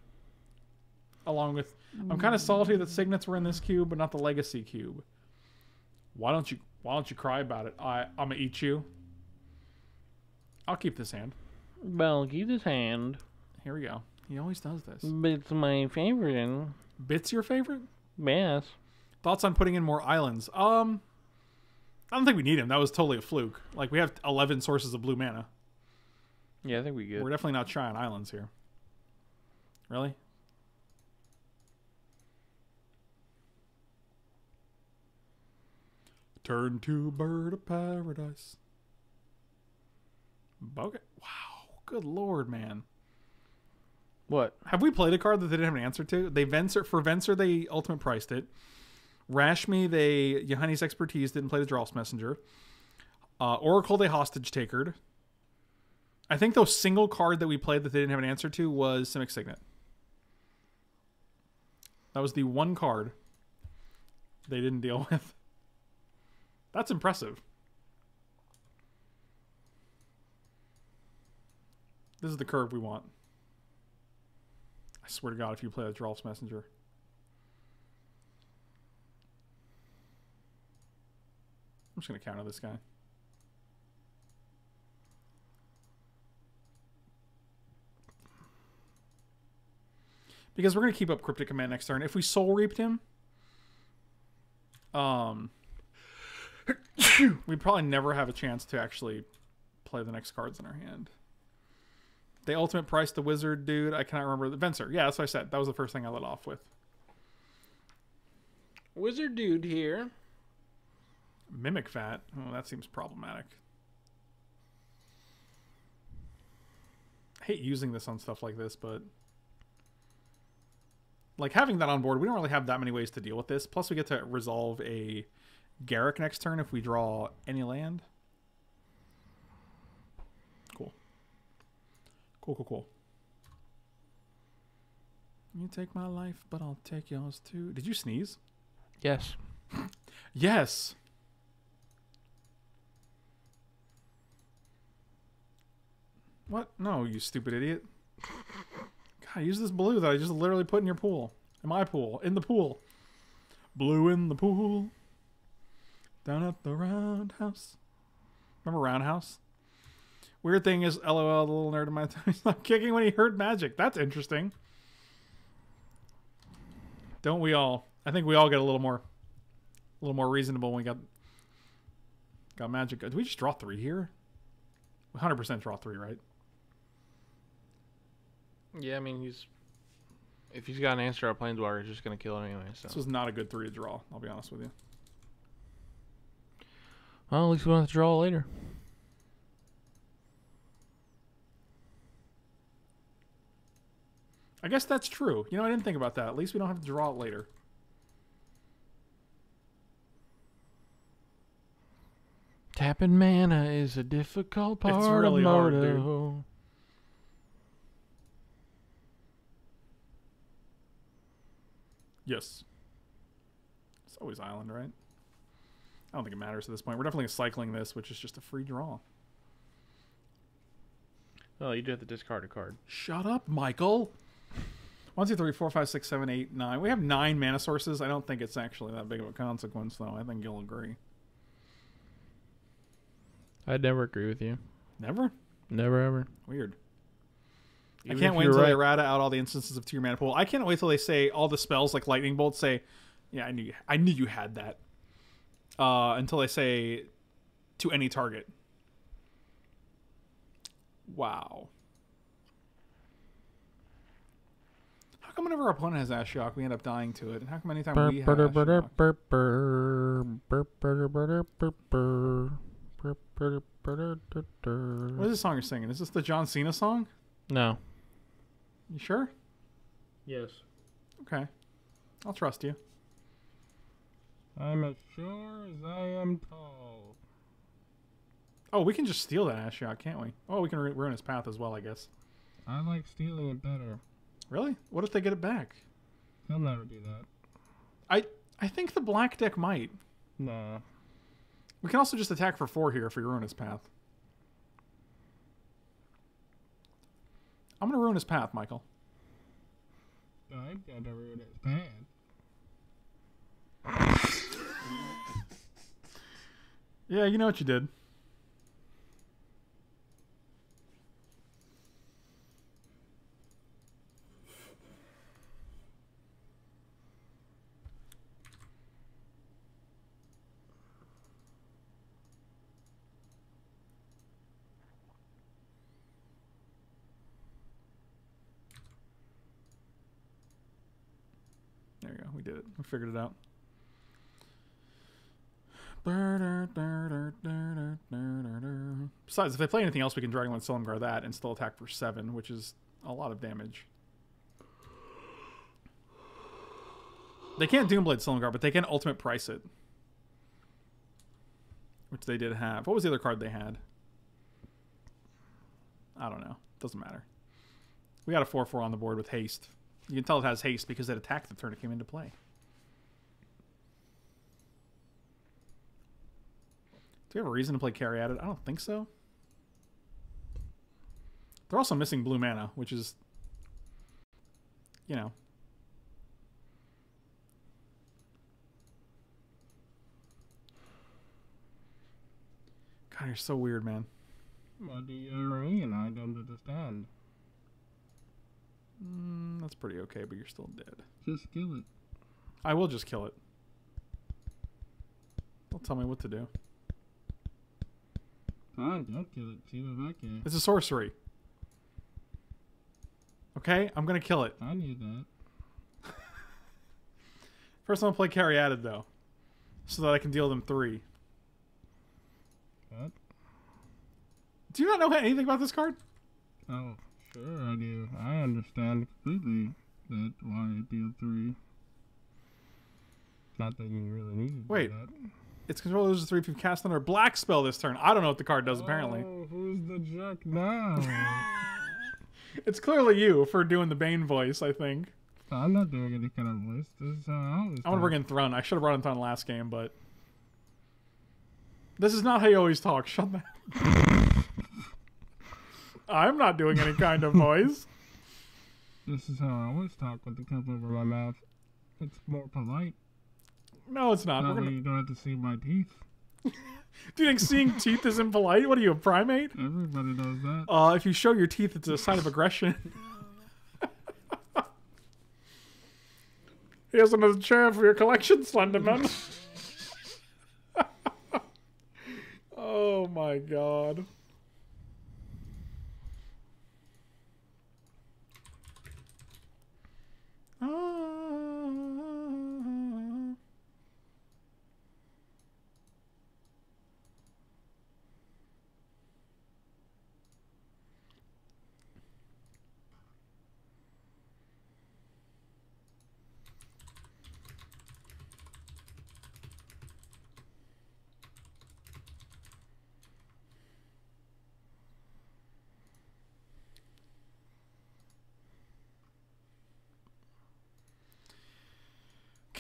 Along with I'm kind of salty that signets were in this cube, but not the legacy cube. Why don't you why don't you cry about it? I I'm gonna eat you. I'll keep this hand.
Well, keep this hand.
Here we go. He always does this.
But it's my favorite.
Bits your favorite?
Yes.
Thoughts on putting in more islands? Um, I don't think we need him. That was totally a fluke. Like we have 11 sources of blue mana.
Yeah, I think we good.
We're definitely not trying islands here. Really? Turn to bird of paradise. Okay. Wow. Good lord, man.
What?
Have we played a card that they didn't have an answer to? They Venser for Venser they ultimate priced it. Rashmi they Yahenni's expertise didn't play the Geralf's Messenger. Uh, Oracle they hostage takered. I think the single card that we played that they didn't have an answer to was Simic Signet. That was the one card they didn't deal with. That's impressive. This is the curve we want. I swear to God, if you play the Geralf's Messenger. I'm just going to counter this guy. Because we're going to keep up Cryptic Command next turn. If we Soul Reaped him, um, we'd probably never have a chance to actually play the next cards in our hand. They ultimate price the wizard dude. I cannot remember the Venser. Yeah, that's what I said. That was the first thing I let off with.
Wizard dude here.
Mimic Vat. Oh, that seems problematic. I hate using this on stuff like this, but like having that on board, we don't really have that many ways to deal with this. Plus, we get to resolve a Garruk next turn if we draw any land. Cool. Cool, cool, cool. You take my life, but I'll take yours too. Did you sneeze?
Yes.
Yes. What? No, you stupid idiot. God, use this blue that I just literally put in your pool. In my pool. In the pool. Blue in the pool. Down at the roundhouse. Remember Roundhouse? Weird thing is, lol, the little nerd in my time, he's not kicking when he heard magic. That's interesting. Don't we all? I think we all get a little more, a little more reasonable when we got got magic. Did we just draw three here? 100% draw three, right?
Yeah, I mean he's. If he's got an answer, our planeswalker is just gonna kill it anyway. So.
This was not a good three to draw. I'll be honest with you.
Well, at least we don't have to draw later.
I guess that's true. You know, I didn't think about that. At least we don't have to draw it later.
Tapping mana is a difficult part it's
really
of
hard, dude.
Moto.
Yes. It's always island, right? I don't think it matters at this point. We're definitely cycling this, which is just a free draw.
Oh, you do have to discard a card.
Shut up, Michael. One, two, three, four, five, six, seven, eight, nine. We have nine mana sources. I don't think it's actually that big of a consequence, though. I think you'll agree.
I'd never agree with you.
Never?
Never ever.
Weird.
Even
I can't wait
you're
until they
right.
out all the instances of two mana pool. I can't wait till they say all the spells like lightning bolt say, "Yeah, I knew you, I knew you had that." uh, until I say to any target. Wow. How come whenever our opponent has Ash we end up dying to it? And how come anytime
burr,
we have
burr, Burr, burr, burr, burr, burr, burr, burr.
What is this song you're singing? Is this the John Cena song?
No.
You sure?
Yes.
Okay. I'll trust you.
I'm as sure as I am tall.
Oh, we can just steal that Ashiok, can't we? Oh, we can ruin his path as well, I guess.
I like stealing it better.
Really? What if they get it back?
He'll never do that.
I I think the black deck might.
Nah.
We can also just attack for four here if we ruin his path. I'm gonna ruin his path, Michael.
I gotta ruin his pad.
Yeah, you know what you did. There go. We did it. We figured it out. Besides, if they play anything else, we can Dragonlord Silumgar that and still attack for seven, which is a lot of damage. They can't Doomblade Silumgar, but they can Ultimate Price it. Which they did have. What was the other card they had? I don't know. Doesn't matter. We got a 4 4 on the board with haste. You can tell it has haste because it attacked the turn it came into play. Do we have a reason to play Caryatid? I don't think so. They're also missing blue mana, which is, you know. God, you're so weird, man.
What do you mean? I don't understand.
Mm, that's pretty okay, but you're still dead.
Just kill it.
I will just kill it. Don't tell me what to do.
Fine, don't kill it. See what I can.
It's a sorcery. Okay, I'm gonna kill it.
I knew that.
First, I'm gonna play Caryatid though, so that I can deal them three.
What?
Do you not know anything about this card?
Oh, sure I do. I understand completely that why it deal three. Not that you really need to
Wait.
that.
Its controller loses three if you cast another black spell this turn. I don't know what the card does. Apparently,
Oh, who's the jerk now?
it's clearly you for doing the Bane voice. I think.
I'm not doing any kind of voice. This is how I always
I want to bring in Thrun. I should have brought in Thrun last game, but this is not how you always talk. Shut that. I'm not doing any kind of voice.
This is how I always talk with the cup over my mouth. It's more polite.
No, it's not.
That
gonna...
you don't have to see my teeth.
Do you think seeing teeth is impolite? What are you, a primate?
Everybody knows that.
Uh, if you show your teeth, it's a sign of aggression. Here's another chair for your collection, Slenderman. oh my god. Ah.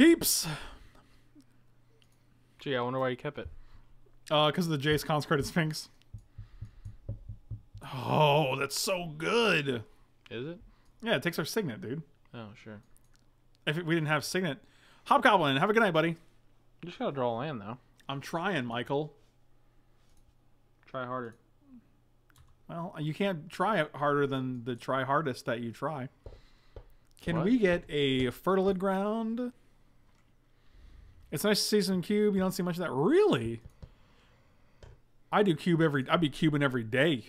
Keeps.
Gee, I wonder why you kept it.
Uh, because of the Jace consecrated Sphinx. Oh, that's so good.
Is it?
Yeah, it takes our signet, dude.
Oh, sure.
If we didn't have signet, Hobgoblin, have a good night, buddy.
You just gotta draw a land though.
I'm trying, Michael.
Try harder.
Well, you can't try harder than the try hardest that you try. Can
What?
we get a fertilid ground? It's nice to see some cube. You don't see much of that. Really? I do cube every. I'd be cubing every day.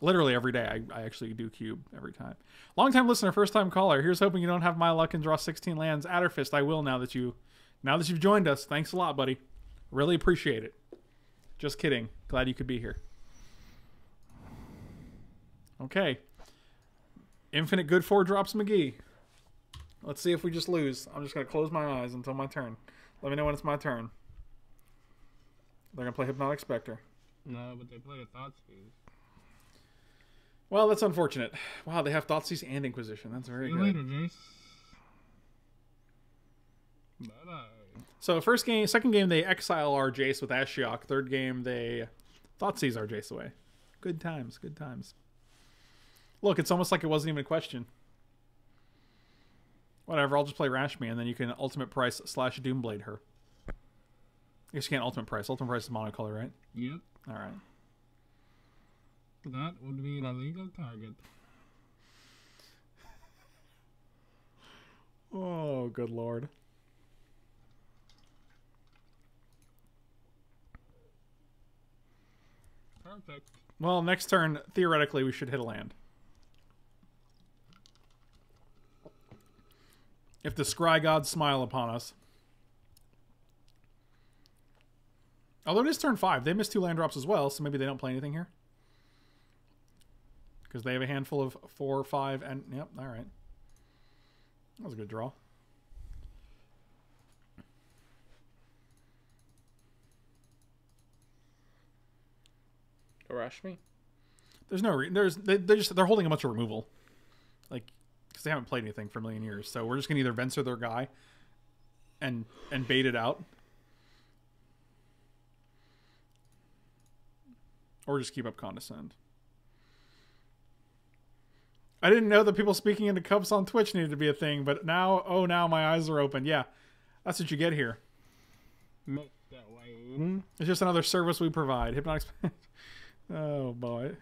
Literally every day. I, I actually do cube every time. Long time listener, first time caller. Here's hoping you don't have my luck and draw 16 lands. Adderfist, I will now that you, now that you've joined us. Thanks a lot, buddy. Really appreciate it. Just kidding. Glad you could be here. Okay. Infinite good four drops McGee. Let's see if we just lose. I'm just gonna close my eyes until my turn. Let me know when it's my turn. They're gonna play Hypnotic Spectre.
No, but they play a thought speed.
Well, that's unfortunate. Wow, they have Thoughtseize and Inquisition. That's very
See you
good.
later, Jace. Bye bye.
So first game, second game they exile our Jace with Ashiok. Third game they Thoughtseize our Jace away. Good times, good times. Look, it's almost like it wasn't even a question. Whatever, I'll just play Rashmi and then you can ultimate price slash Doomblade her. I guess you can't ultimate price. Ultimate price is monocolor, right?
Yep,
Alright.
that would be an illegal target.
Oh, good lord.
Perfect.
Well, next turn, theoretically, we should hit a land. If the scry gods smile upon us. Although it is turn five, they missed two land drops as well, so maybe they don't play anything here. Because they have a handful of four, five, and yep, all right. That was a good draw.
Rashmi.
There's no re- there's they, they're just they're holding a bunch of removal, like because they haven't played anything for a million years. So we're just gonna either Venser their guy, and and bait it out, or just keep up condescend. I didn't know that people speaking into cups on Twitch needed to be a thing, but now oh now my eyes are open. Yeah, that's what you get here.
Make that way.
It's just another service we provide. Hypnotic. oh boy.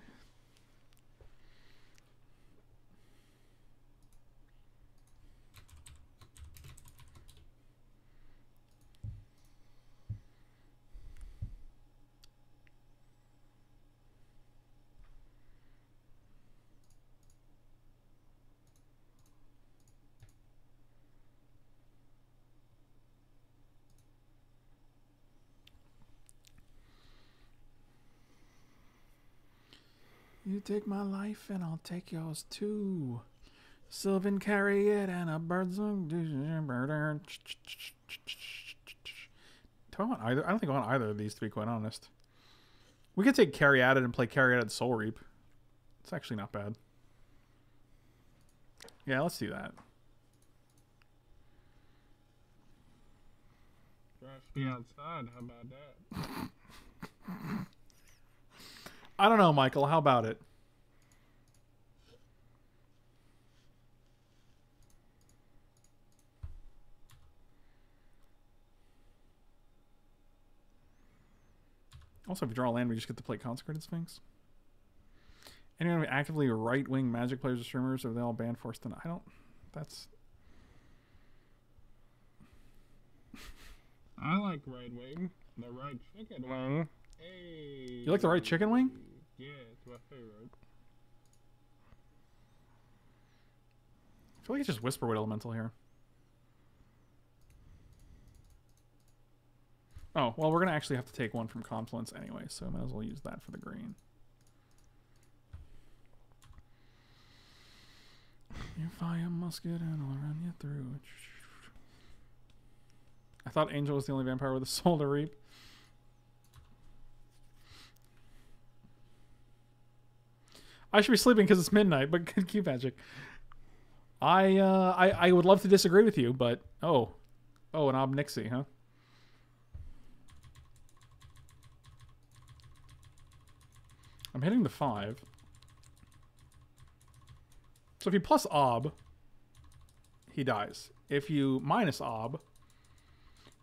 You take my life and I'll take yours too. Sylvan Caryatid and a bird's Do I want either? I don't think I want either of these to be quite honest. We could take Caryatid and play Caryatid soul reap. It's actually not bad. Yeah, let's do that.
Rush me outside. How about that?
I don't know, Michael. How about it? Also, if you draw a land, we just get to play Consecrated Sphinx. Anyone actively right wing Magic players or streamers, are they all banned forced? Tonight? I don't. That's.
I like right wing. The right chicken wing. Hey.
You like the right chicken wing?
Yeah, it's my favorite.
I feel like it's just Whisperwood Elemental here. Oh, well, we're going to actually have to take one from Confluence anyway, so I might as well use that for the green. You fire a musket and I'll run you through. I thought Angel was the only vampire with a soul to reap. I should be sleeping because it's midnight, but good cube magic. I, uh, I I would love to disagree with you, but oh, oh, an Ob Nixie, huh? I'm hitting the five. So if you plus Ob, he dies. If you minus Ob,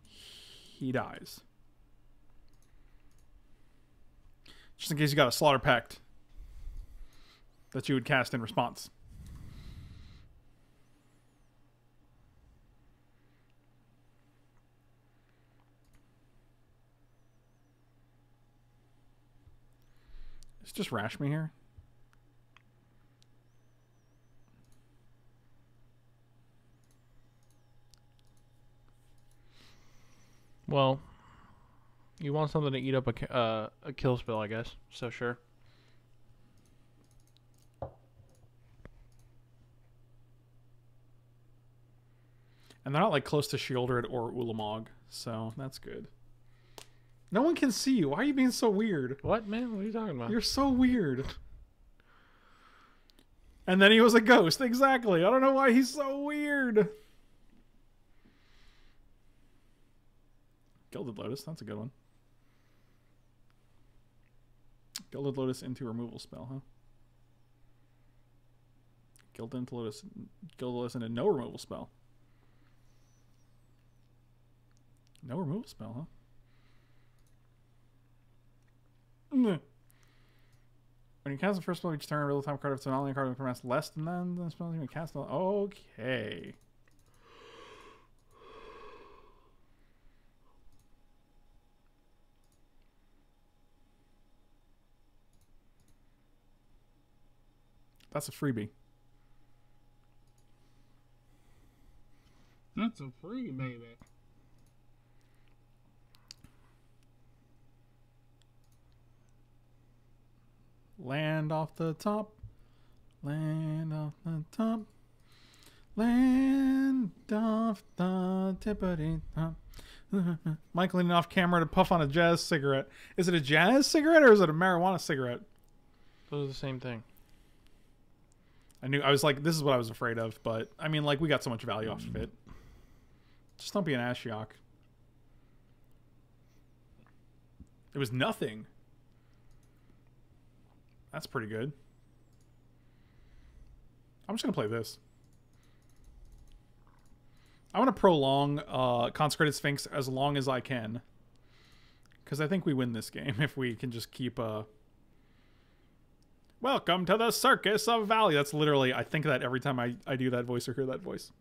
he dies. Just in case you got a Slaughter Pact that you would cast in response. It's just Rashmi here.
Well, you want something to eat up a uh, a kill spell, I guess. So sure.
And they're not like close to Shieldred or Ulamog, so that's good. No one can see you. Why are you being so weird?
What man? What are you talking about?
You're so weird. And then he was a ghost. Exactly. I don't know why he's so weird. Gilded Lotus. That's a good one. Gilded Lotus into removal spell, huh? Gilded Lotus. Gilded Lotus into no removal spell. No removal spell, huh? Mm. When you cast the first spell each turn, reveal the top card if it's an only card that prevents less than that, then the spell you can cast. it. Okay. That's a freebie.
That's a free baby.
Land off the top. Land off the top. Land off the tippity top. Mike leaning off camera to puff on a jazz cigarette. Is it a jazz cigarette or is it a marijuana cigarette?
Those are the same thing.
I knew I was like, this is what I was afraid of, but I mean, like, we got so much value off of it. Just don't be an Ashiok. It was nothing. That's pretty good. I'm just gonna play this. I want to prolong uh, Consecrated Sphinx as long as I can, because I think we win this game if we can just keep uh, Welcome to the Circus of Valley. That's literally, I think that every time I, I do that voice or hear that voice.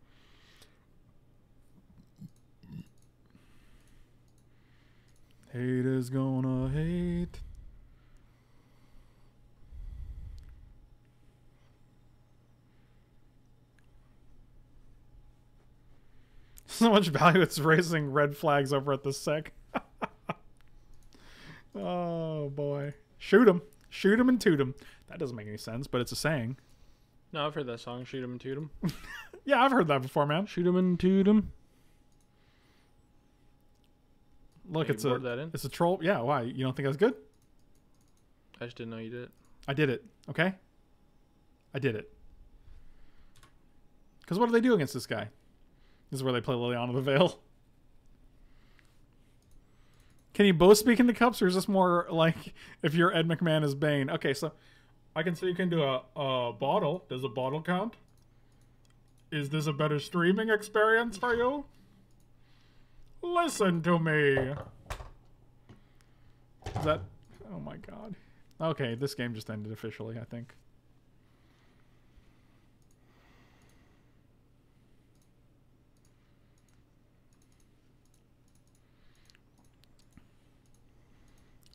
Haters gonna hate. So much value it's raising red flags over at the sec. oh boy. Shoot him. Shoot him and toot him. That doesn't make any sense, but it's a saying.
No, I've heard that song. Shoot 'em and toot 'em.
Yeah, I've heard that before, man.
Shoot 'em and toot 'em.
Look,
You
it's a
that in?
it's a troll. Yeah, why? You don't think that's good?
I just didn't know you did it.
I did it. Okay, I did it. Because what do they do against this guy? Is where they play Liliana the Veil. Can you both speak into cups, or is this more like if you're Ed McMahon as Bane? Okay, so I can see you can do a, a bottle. Does a bottle count? Is this a better streaming experience for you? Listen to me. Is that? Oh my god. Okay, this game just ended officially. I think.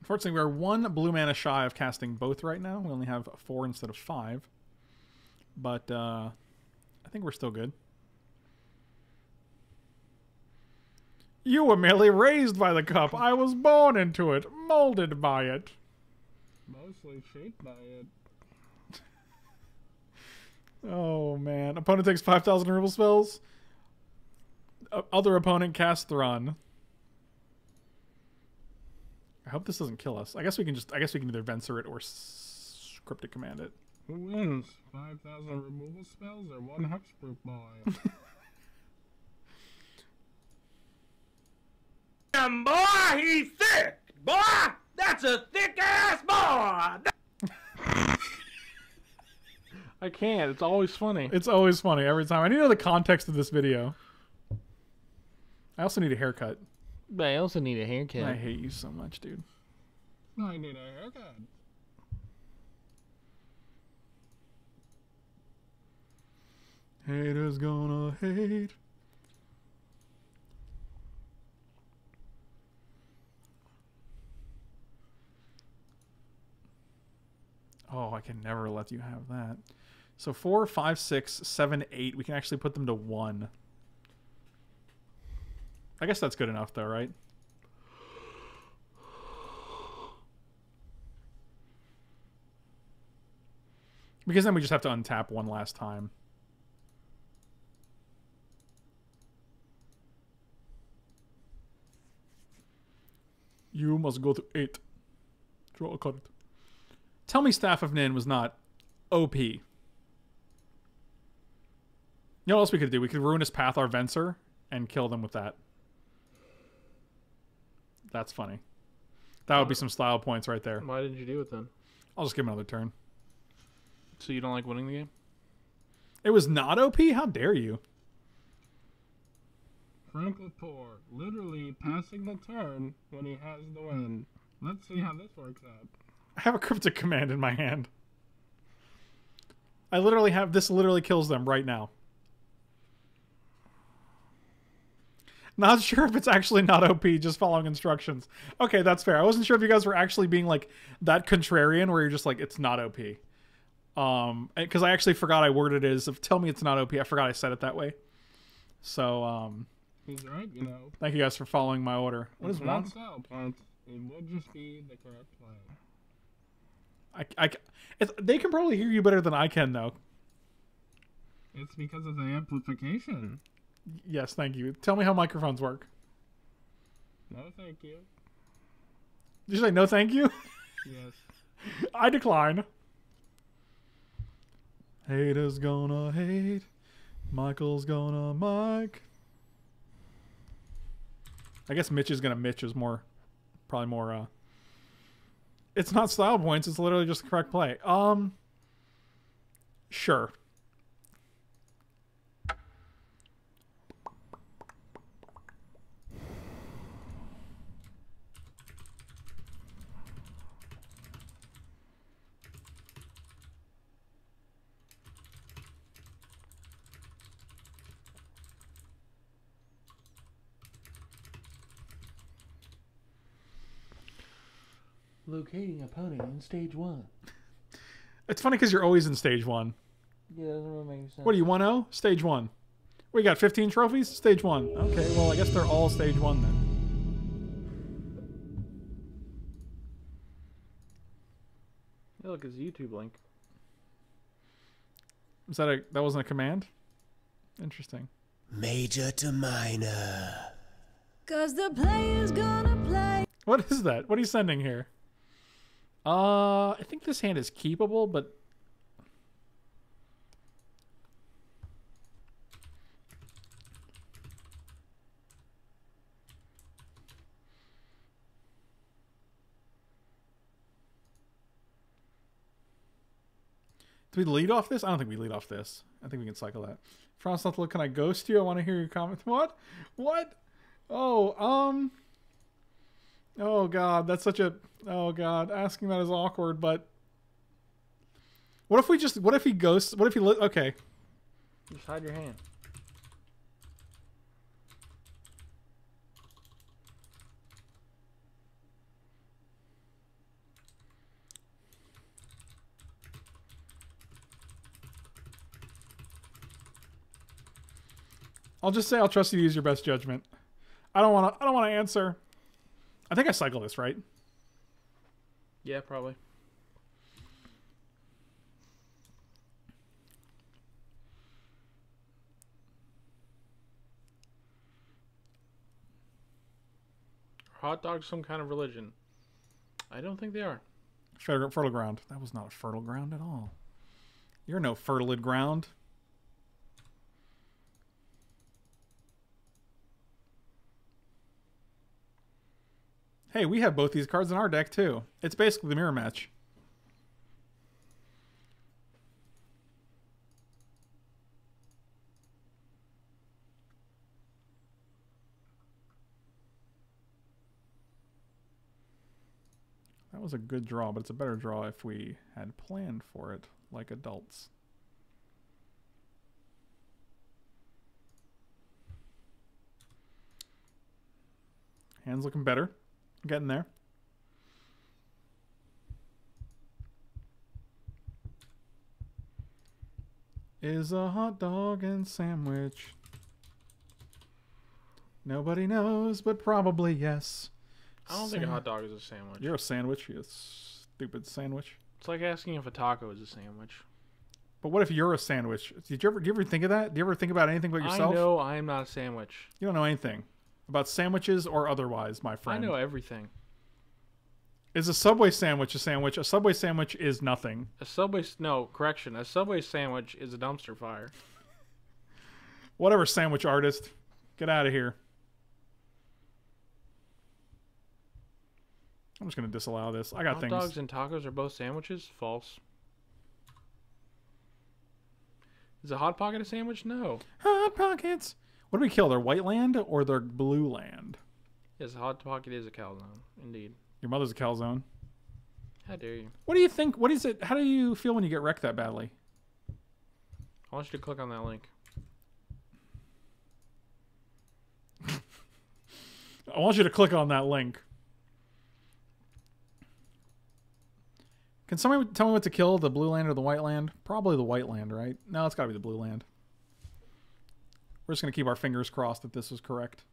Unfortunately, we are one blue mana shy of casting both right now. We only have four instead of five. But uh, I think we're still good. You were merely raised by the cup. I was born into it, molded by it.
Mostly shaped by it.
Oh man. Opponent takes 5,000 removal spells. O- other opponent casts Thrun. I hope this doesn't kill us. I guess we can just. I guess we can either Venser it or s- Cryptic Command it.
Who wins? 5,000 removal spells or one hexproof boy?
Damn, boy, he's thick. Boy, that's a thick ass boy.
I can't. It's always funny.
It's always funny every time. I need to know the context of this video. I also need a haircut.
But I also need a haircut.
I hate you so much, dude.
I need a haircut.
Haters gonna hate. Oh, I can never let you have that. So four, five, six, seven, eight. We can actually put them to one. I guess that's good enough, though, right? Because then we just have to untap one last time. You must go to eight. Draw a card. Tell me Staff of Nin was not OP. You know what else we could do? We could Ruinous Path our Venser and kill them with that. That's funny. That would be some style points right there.
Why didn't you do it then?
I'll just give him another turn.
So you don't like winning the game?
It was not OP? How dare you?
Frank Lepore, literally passing the turn when he has the win. Let's see how this works out.
I have a cryptic command in my hand. I literally have this literally kills them right now. Not sure if it's actually not OP, just following instructions. Okay, that's fair. I wasn't sure if you guys were actually being like that contrarian where you're just like it's not OP. Um because I actually forgot I worded it as if tell me it's not OP. I forgot I said it that way. So um,
right, you know.
thank you guys for following my order. What is one?
not. It would just be the correct plan.
I, I, it's, they can probably hear you better than I can, though.
It's because of the amplification.
Yes, thank you. Tell me how microphones work.
No, thank you.
Did you say no, thank you?
Yes.
I decline. Haters gonna hate. Michael's gonna Mike. I guess Mitch is gonna Mitch is more, probably more. uh It's not style points. It's literally just the correct play. Um. Sure.
Locating pony in stage one.
It's funny because you're always in stage one.
Yeah, doesn't really make sense.
What do you want? Oh, stage one. We got 15 trophies. Stage one. Okay, well I guess they're all stage one then.
Hey, look, it's a YouTube link.
Was that a that wasn't a command? Interesting.
Major to minor.
Cause the player's gonna play.
What is that? What are you sending here? Uh, I think this hand is keepable, but Do we lead off this? I don't think we lead off this. I think we can cycle that. Frost look, can I ghost you? I want to hear your comment. What? What? Oh, um. Oh god, that's such a. Oh god, asking that is awkward. But what if we just? What if he ghosts? What if he? Li- okay,
Just hide your hand.
I'll just say I'll trust you to use your best judgment. I don't want to. I don't want to answer. I think I cycle this right.
Yeah, probably. Are hot dogs some kind of religion? I don't think they are.
Fertile, fertile ground. That was not a fertile ground at all. You're no fertile ground. Hey, we have both these cards in our deck too. It's basically the mirror match. That was a good draw, but it's a better draw if we had planned for it like adults. Hands looking better. Getting there. Is a hot dog and sandwich. Nobody knows, but probably yes.
I don't think a hot dog is a sandwich.
You're a sandwich, you stupid sandwich.
It's like asking if a taco is a sandwich.
But what if you're a sandwich? Did you ever do you ever think of that? Do you ever think about anything about yourself?
I know I am not a sandwich.
You don't know anything about sandwiches or otherwise, my friend.
I know everything.
Is a Subway sandwich a sandwich? A Subway sandwich is nothing.
A Subway, no, correction. A Subway sandwich is a dumpster fire.
Whatever, sandwich artist. Get out of here. I'm just gonna disallow this. I got
Hot
things.
dogs and tacos are both sandwiches? False. Is a hot pocket a sandwich? No.
Hot pockets. What do we kill? Their white land or their blue land?
Yes, hot pocket is a calzone. Indeed.
Your mother's a calzone.
How dare you?
What do you think? What is it? How do you feel when you get wrecked that badly?
I want you to click on that link.
I want you to click on that link. Can somebody tell me what to kill, the blue land or the white land? Probably the white land, right? No, it's got to be the blue land. We're just gonna keep our fingers crossed that this was correct.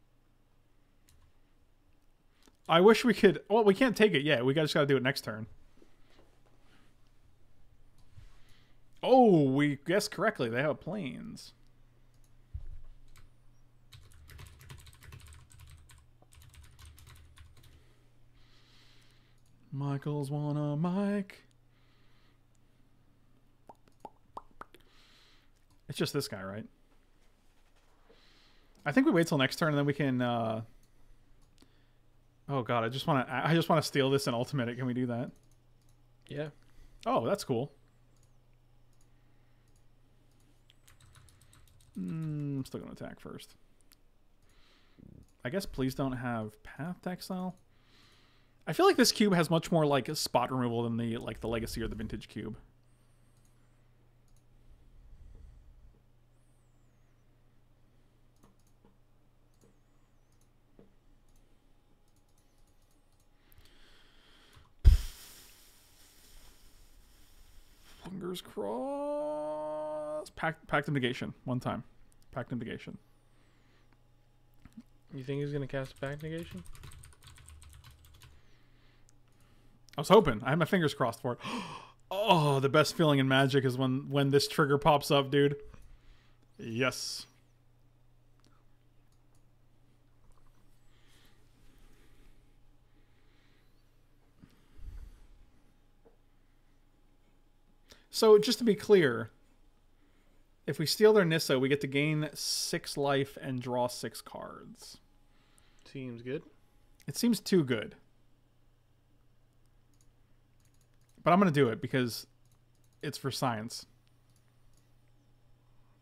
I wish we could. Well, we can't take it yet. We just gotta do it next turn. Oh, we guessed correctly. They have planes. Michael's wanna Mike. It's just this guy, right? I think we wait till next turn and then we can. uh Oh god, I just want to. I just want to steal this and ultimate it. Can we do that?
Yeah.
Oh, that's cool. Mm, I'm still gonna attack first. I guess please don't have Path to Exile. I feel like this cube has much more like spot removal than the like the legacy or the vintage cube. Fingers crossed. Pact, pact of negation. One time. Pact of negation.
You think he's gonna cast back negation?
I was hoping. I had my fingers crossed for it. Oh, the best feeling in Magic is when when this trigger pops up, dude. Yes. So just to be clear, if we steal their Nissa, we get to gain six life and draw six cards.
Seems good.
It seems too good. But I'm going to do it because it's for science.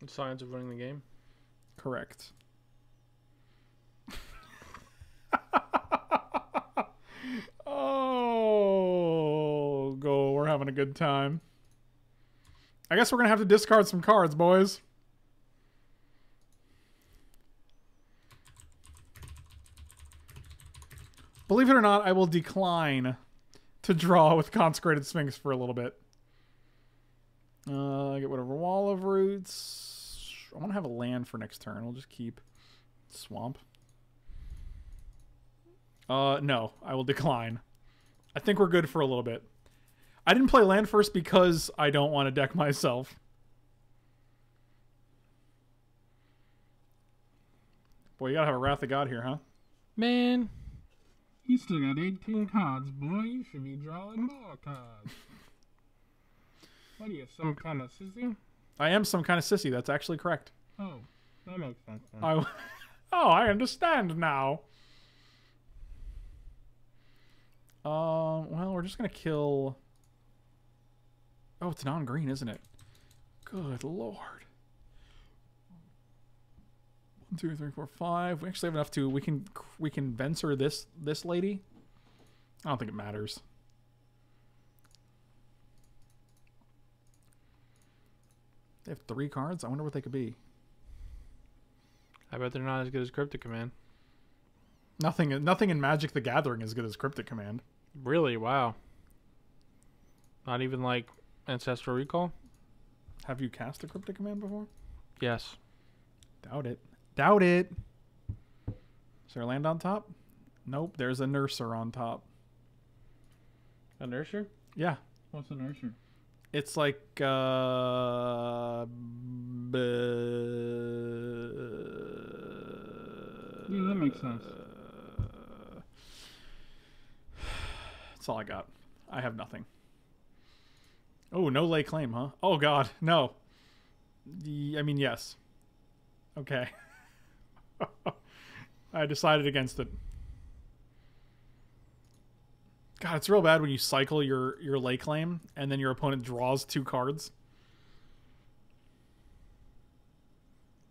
The science of winning the game.
Correct. oh, go. We're having a good time. I guess we're going to have to discard some cards, boys. Believe it or not, I will decline to draw with Consecrated Sphinx for a little bit. Uh, get whatever wall of roots. I want to have a land for next turn. We'll just keep swamp. Uh, no, I will decline. I think we're good for a little bit. I didn't play land first because I don't want to deck myself. Boy, you gotta have a Wrath of God here, huh?
Man,
You still got 18 cards, boy. You should be drawing more cards. What are you, some kind of sissy?
I am some kind of sissy. That's actually correct.
Oh, that makes sense. Then.
I, oh, I understand now. Um, well, we're just gonna kill. Oh, it's non-green, isn't it? Good lord. One, two, three, four, five. We actually have enough to. We can we can Venser this this lady. I don't think it matters. They have three cards. I wonder what they could be.
I bet they're not as good as Cryptic Command.
Nothing. Nothing in Magic: The Gathering is as good as Cryptic Command.
Really? Wow. Not even like Ancestral Recall?
Have you cast a Cryptic Command before?
Yes.
Doubt it. Doubt it. Is there a land on top? Nope. There's a Nurser on top.
A Nurser?
Yeah.
What's a Nurser?
It's like uh b-
Yeah, that makes sense.
That's all I got. I have nothing. Oh, no lay claim, huh? Oh god, no. I mean, yes. Okay. I decided against it. God, it's real bad when you cycle your your lay claim and then your opponent draws two cards.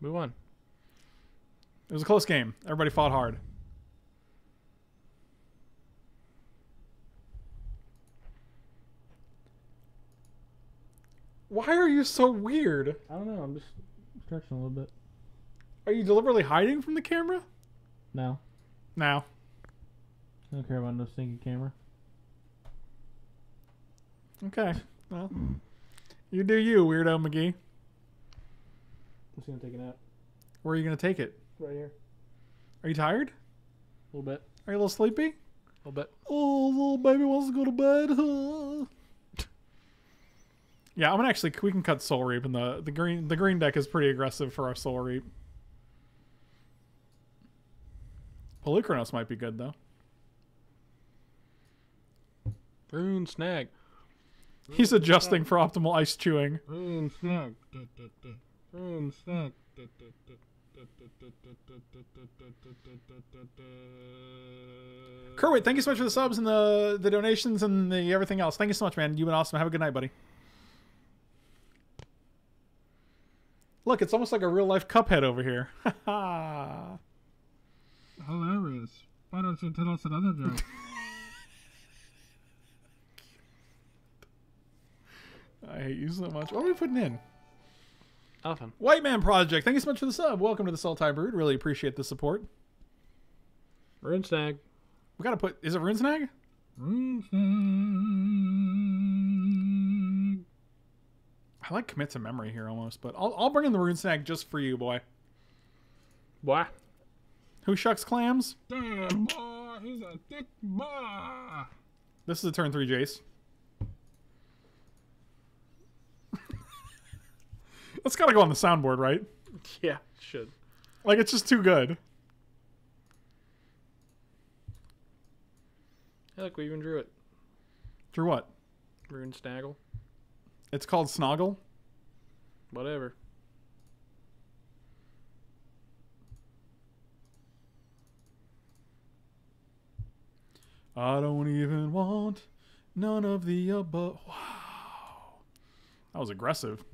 Move on.
It was a close game. Everybody fought hard. Why are you so weird?
I don't know. I'm just stretching a little bit.
Are you deliberately hiding from the camera?
No.
No.
I don't care about no stinky camera.
Okay. Well, you do you, weirdo McGee.
I'm Just gonna take a nap.
Where are you gonna take it?
Right here.
Are you tired?
A little bit.
Are you a little sleepy?
A little bit.
Oh, little baby wants to go to bed. Yeah, I'm gonna actually we can cut Soul Reap and the the green the green deck is pretty aggressive for our Soul Reap. Polukranos might be good though.
Rune snag.
Rune He's adjusting snag. for optimal ice chewing.
Rune snag. Rune snag.
Kerwit, thank you so much for the subs and the the donations and the everything else. Thank you so much, man. You've been awesome. Have a good night, buddy. Look, it's almost like a real life Cuphead over here.
Hilarious. Why don't you tell us another joke?
I hate you so much. What are we putting in?
Nothing.
White Man Project, thank you so much for the sub. Welcome to the Sultai Brood. Really appreciate the support.
Rune snag.
We gotta put. Is it Runesnag?
Rune snack.
I like commit to memory here almost, but I'll, I'll bring in the Runesnag just for you, boy.
Why?
Who shucks clams?
Damn, boy, he's a thick boy.
This is a turn three Jace. That's gotta go on the soundboard, right?
Yeah, should.
Like it's just too good.
Hey, look, we even drew it.
Drew what?
Rune snaggle.
It's called Snoggle.
Whatever.
I don't even want none of the above. Wow. That was aggressive.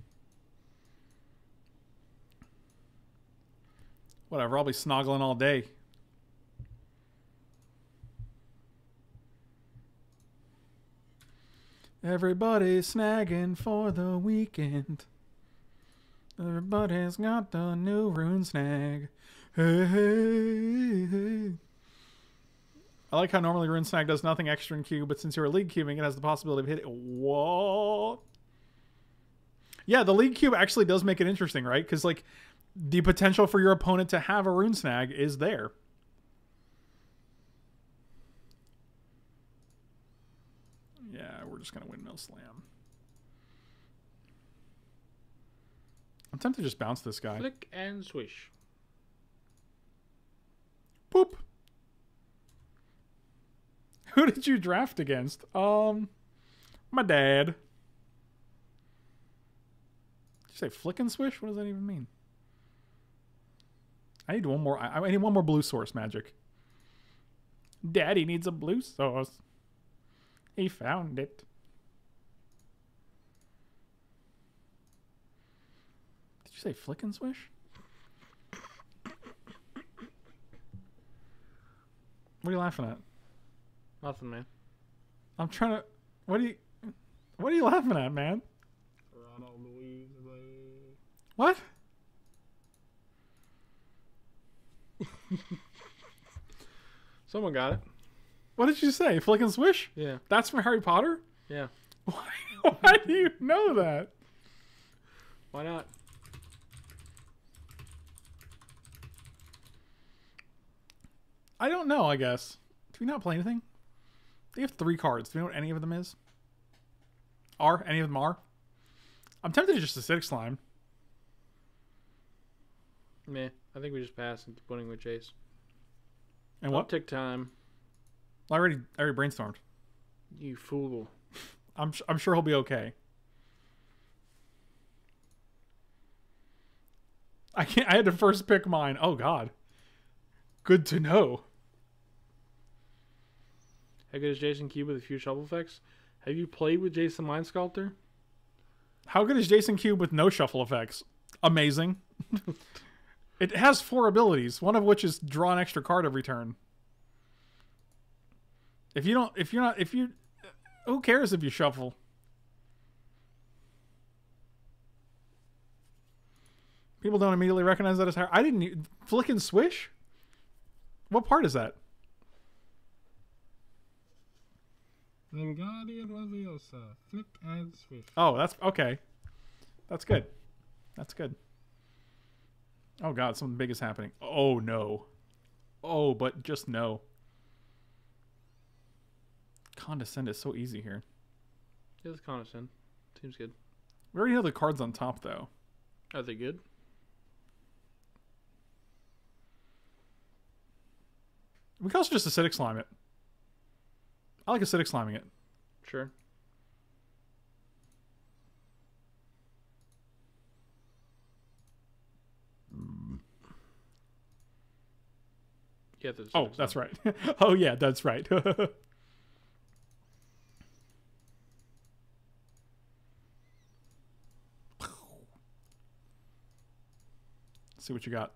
Whatever, I'll be snoggling all day. Everybody's snagging for the weekend. Everybody's got the new rune snag. Hey, hey, hey. I like how normally Rune Snag does nothing extra in cube, but since you're a league cubing, it has the possibility of hitting. What? Yeah, the league cube actually does make it interesting, right? Because like the potential for your opponent to have a Rune Snag is there. Yeah, we're just gonna windmill slam. I'm tempted to just bounce this guy.
Flick and swish.
Boop. Who did you draft against? Um, my dad. Did you say flick and swish? What does that even mean? I need one more. I, I need one more blue source magic. Daddy needs a blue source. He found it. Did you say flick and swish? What are you laughing at?
Nothing, man.
I'm trying to. What are you? What are you laughing at, man?
Ronald Louise
What?
Someone got it.
What did you say? Flick and swish?
Yeah.
That's from Harry Potter.
Yeah.
Why, why do you know that?
Why not?
I don't know. I guess. Do we not play anything? They have three cards. Do we know what any of them is? Are any of them are? I'm tempted to just acidic slime.
Meh. I think we just pass into putting with Chase.
And what?
Tick time.
I already, I already brainstormed.
You fool.
I'm, sh- I'm sure he'll be okay. I can't. I had to first pick mine. Oh God. Good to know.
How good is Jason Cube with a few shuffle effects? Have you played with Jason Mind Sculptor?
How good is Jason Cube with no shuffle effects? Amazing. it has four abilities, one of which is draw an extra card every turn. If you don't, if you're not, if you, who cares if you shuffle? People don't immediately recognize that as Harry. I didn't flick and swish. What part is that?
Wingardium Leviosa. Flick and swish.
Oh, that's okay. That's good. That's good. Oh god, something big is happening. Oh no. Oh, but just no. Condescend is so easy here.
Yeah, it's condescend. Seems good.
We already have the cards on top though.
Are they good?
We can also just acidic slime it. I like acidic sliming it.
Sure. Yeah,
Oh, that's right. oh yeah, that's right. see what you got.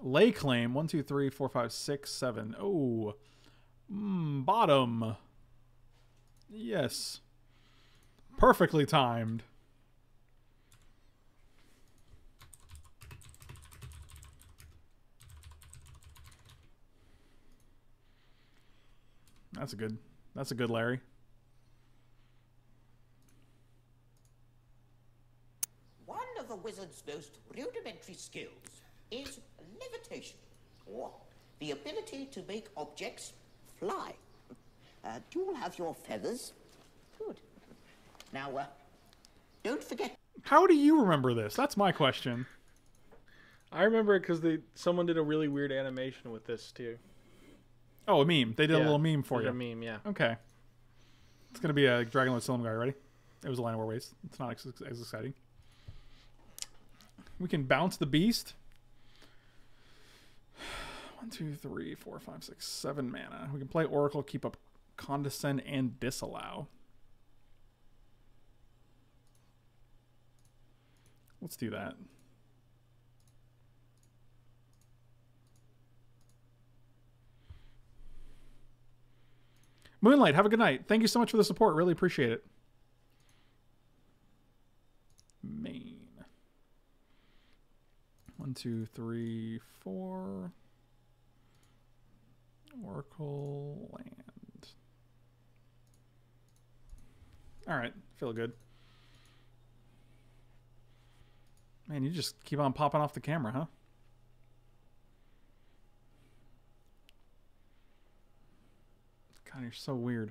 Lay claim one, two, three, four, five, six, seven. Oh, mm, bottom. Yes, perfectly timed. That's a good. That's a good Larry.
One of the wizard's most rudimentary skills is levitation, or the ability to make objects fly. Uh, do you all have your feathers? Good. Now, uh, don't forget
How do you remember this? That's my question.
I remember it because they someone did a really weird animation with this too.
Oh, a meme. They did a little meme for you.
A meme, yeah.
Okay. It's gonna be a Dragonlord Silumgar. Ready? It was a line of war waste. It's not as, as exciting. We can bounce the beast. One, two, three, four, five, six, seven mana. We can play Oracle, keep up Condescend, and Disallow. Let's do that. Moonlight, have a good night. Thank you so much for the support. Really appreciate it. Main. One, two, three, four. Oracle land. All right, feel good. Man, you just keep on popping off the camera, huh? God, you're so weird.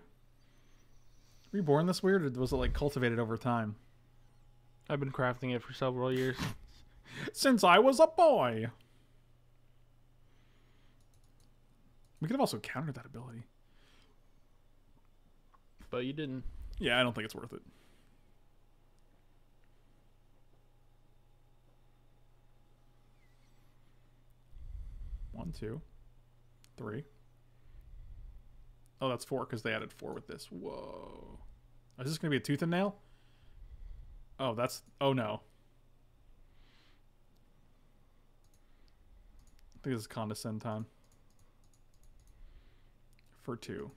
Were you born this weird, or was it like cultivated over time?
I've been crafting it for several years.
Since I was a boy. We could have also countered that ability.
but you didn't.
Yeah, I don't think it's worth it. One, two, three. Oh, that's four because they added four with this. Whoa. Is this going to be a tooth and nail? Oh, that's. Oh, no. Think this is condescend time. For two.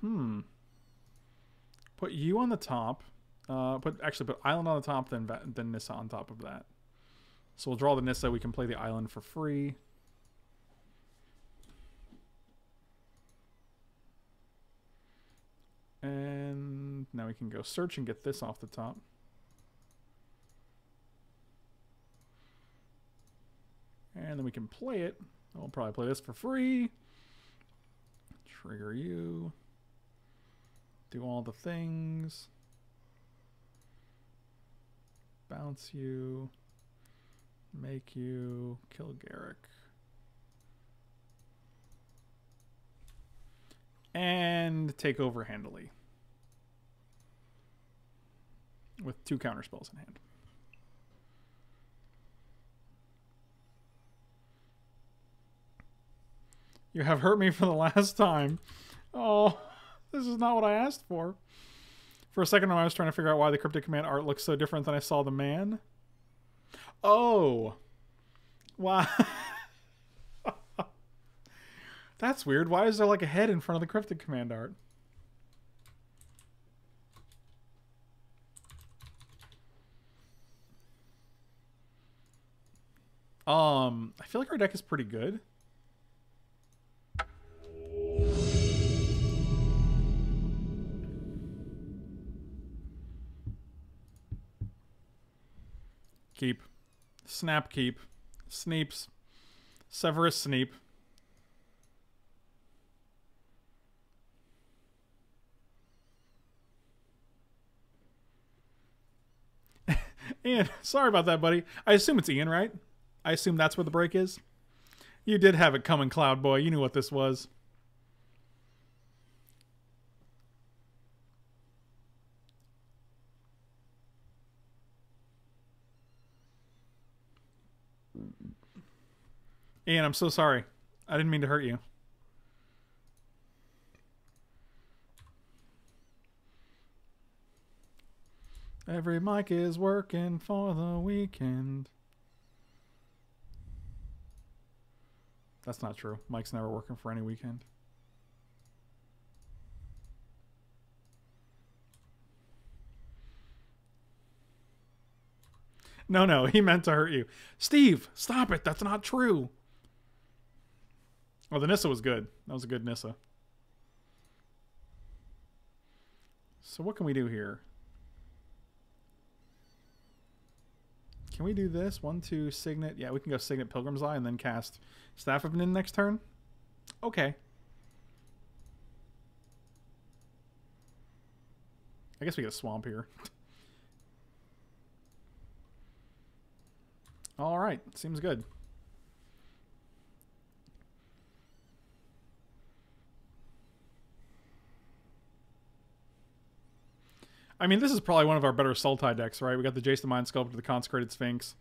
Hmm. Put you on the top. Uh, put actually put island on the top, then then Nissa on top of that. So we'll draw the Nissa. We can play the island for free. And now we can go search and get this off the top. And then we can play it. I'll probably play this for free. Trigger you. Do all the things. Bounce you. Make you. Kill Garruk. And take over handily. With two counter spells in hand. You have hurt me for the last time. Oh, this is not what I asked for. For a second, I was trying to figure out why the Cryptic Command art looks so different than I saw the man. Oh. Wow. That's weird. Why is there like a head in front of the Cryptic Command art? Um, I feel like our deck is pretty good. Keep. Snap keep. Snapes. Severus Snape. Ian, sorry about that, buddy. I assume it's Ian, right? I assume that's where the break is. You did have it coming, Cloud Boy. You knew what this was. Ian, I'm so sorry. I didn't mean to hurt you. Every mic is working for the weekend. That's not true. Mike's never working for any weekend. No, no, he meant to hurt you. Steve, stop it. That's not true. Well, the Nissa was good. That was a good Nissa. So what can we do here? Can we do this? One, two, Signet. Yeah, we can go Signet Pilgrim's Eye and then cast Staff of Nin next turn. Okay. I guess we get a Swamp here. All right, seems good. I mean, this is probably one of our better Sultai decks, right? We got the Jace the Mind Sculptor, the Consecrated Sphinx.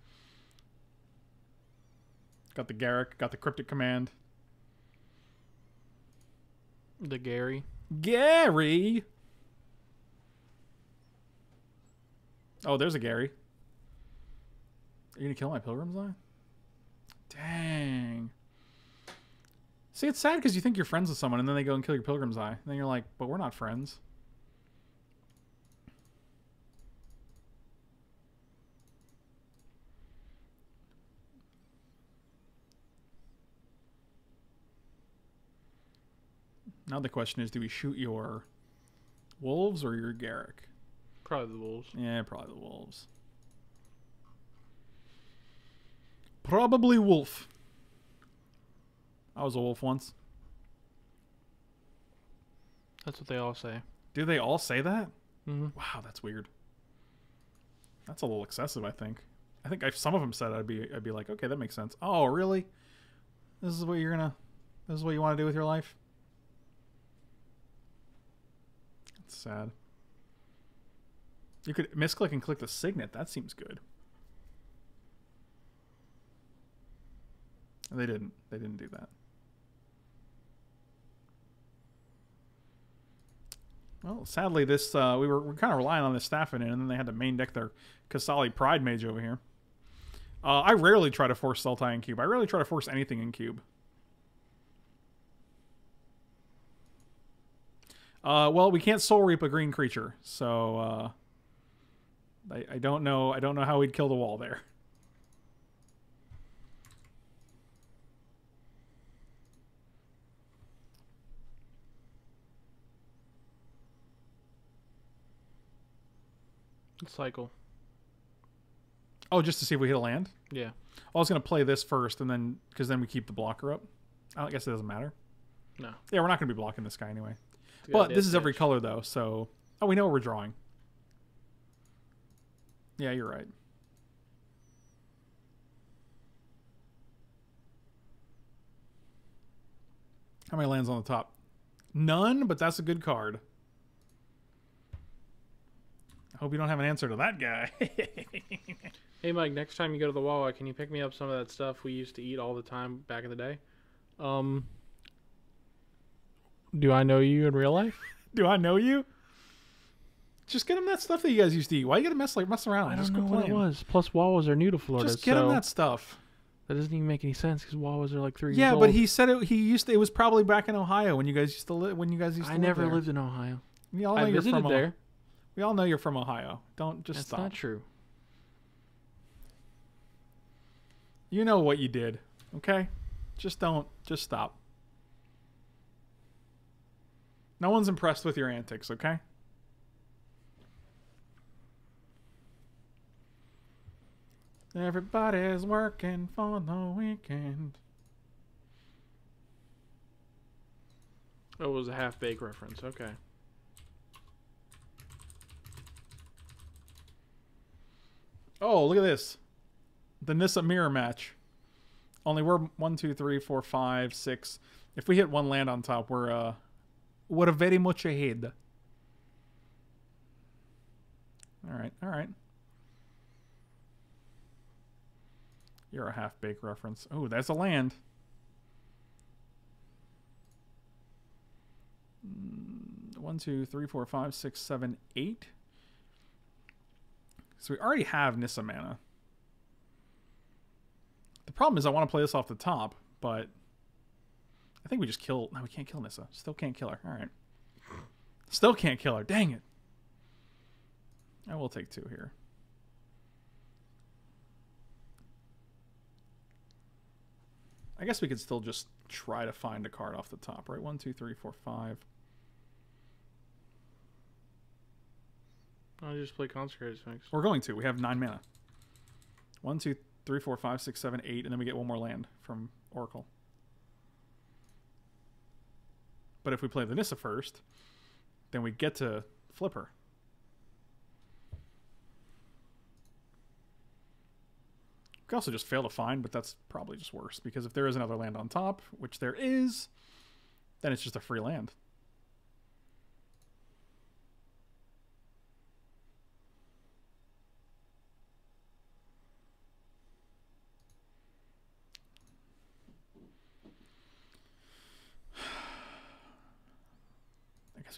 Got the Garruk, got the Cryptic Command.
The Gary.
Gary! Oh, there's a Gary. Are you gonna kill my Pilgrim's Eye? Dang. See, it's sad because you think you're friends with someone and then they go and kill your Pilgrim's Eye. And then you're like, but we're not friends. Now the question is, do we shoot your wolves or your Garruk?
Probably the Wolves.
Yeah, probably the wolves. Probably wolf. I was a wolf once.
That's what they all say.
Do they all say that?
Mm-hmm.
Wow, that's weird. That's a little excessive, I think. I think if some of them said, I'd be, I'd be like, okay, that makes sense. Oh, really? This is what you're gonna, this is what you want to do with your life? That's sad. You could misclick and click the signet. That seems good. They didn't. They didn't do that. Well, sadly, this uh, we were, we're kind of relying on this staff in and then they had to main deck their Qasali Pridemage over here. Uh, I rarely try to force Sultai in cube. I rarely try to force anything in cube. Uh, well, we can't soul reap a green creature, so uh, I, I don't know. I don't know how we'd kill the wall there.
Cycle.
Oh, just to see if we hit a land.
Yeah.
I was gonna play this first, and then because then we keep the blocker up. I guess it doesn't matter.
No.
Yeah, we're not gonna be blocking this guy anyway. But this is every color though, so oh, we know what we're drawing. Yeah, you're right. How many lands on the top? None, but that's a good card. I hope you don't have an answer to that guy.
Hey Mike, next time you go to the Wawa, can you pick me up some of that stuff we used to eat all the time back in the day? Um Do I know you in real life?
Do I know you? Just get him that stuff that you guys used to eat. Why you gotta mess like mess around?
I
Just
don't know
quit
what it was. Plus Wawas are new to Florida,
Just get
so
him that stuff.
that doesn't even make any sense because Wawas are like three
Yeah,
years
but
old.
he said it. He used to, it was probably back in Ohio when you guys used to live. When you guys used to
I
live
never
there.
lived in Ohio.
We all know
I
you're
visited
from
there.
there. We all know you're from Ohio. Don't just stop.
That's
stop.
not true.
You know what you did, okay? Just don't. Just stop. No one's impressed with your antics, okay? Everybody's working for the weekend.
Oh, it was a half baked reference. Okay.
Oh, look at this. The Nissa mirror match. Only we're one, two, three, four, five, six. If we hit one land on top, we're uh we're very much ahead. Alright, alright. You're a half-baked reference. Oh, that's a land. Mm, One, two, three, four, five, six, seven, eight. So we already have Nissa mana. The problem is I want to play this off the top, but I think we just kill. No, we can't kill Nissa. Still can't kill her. All right. Still can't kill her. Dang it. I will take two here. I guess we could still just try to find a card off the top, right? One, two, three, four, five.
I'll just play Consecrated Sphinx.
We're going to. We have nine mana. One, two, three, four, five, six, seven, eight, and then we get one more land from Oracle. But if we play the Nissa first, then we get to flip her. We also just fail to find, but that's probably just worse because if there is another land on top, which there is, then it's just a free land.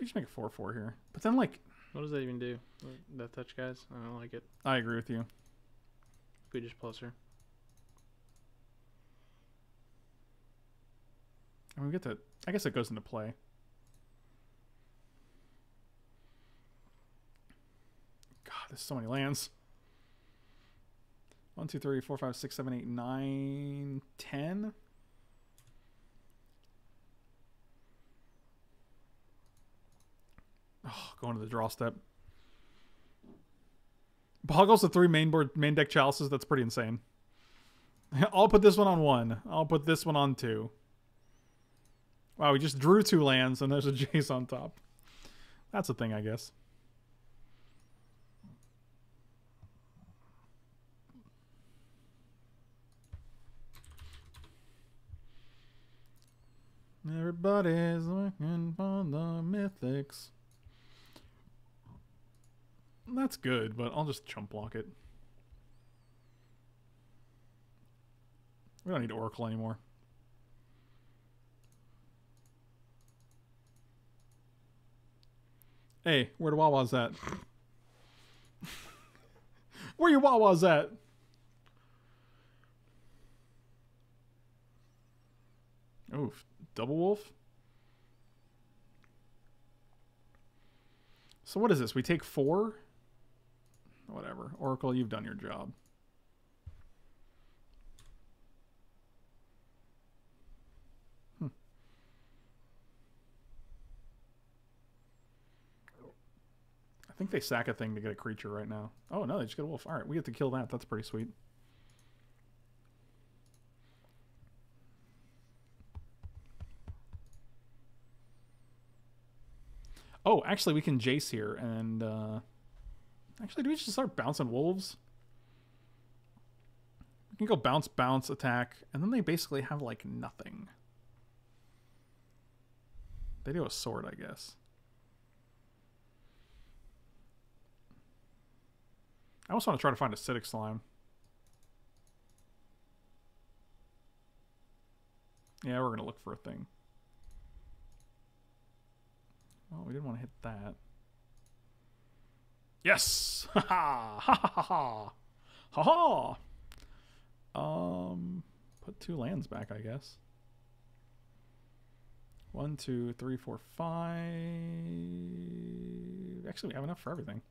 We just make a 4 4 here. But then, like,
What does that even do? That touch, guys? I don't like it.
I agree with you.
We just plus her.
And we get to. I guess it goes into play. God, there's so many lands. One, two, three, four, five, six, seven, eight, nine, ten. Oh, going to the draw step. Boggles the three main board main deck chalices. That's pretty insane. I'll put this one on one. I'll put this one on two. Wow, we just drew two lands and there's a Jace on top. That's a thing, I guess. Everybody's looking for the mythics. That's good, but I'll just chump block it. We don't need Oracle anymore. Hey, where the Wawa's at? where your Wawa's at? Oof, double wolf. So what is this? We take four. Whatever, Oracle, you've done your job. Hmm. I think they sack a thing to get a creature right now. Oh no, they just get a wolf. All right, we get to kill that. That's pretty sweet. Oh, actually, we can Jace here, and uh, actually, do we just start bouncing wolves? We can go bounce, bounce, attack, and then they basically have like nothing. They do a sword, I guess. I also want to try to find acidic slime. Yeah, we're gonna look for a thing. Well, we didn't want to hit that. Yes! Ha ha! Ha ha ha! Ha ha! Um, put two lands back, I guess. One, two, three, four, five. Actually, we have enough for everything.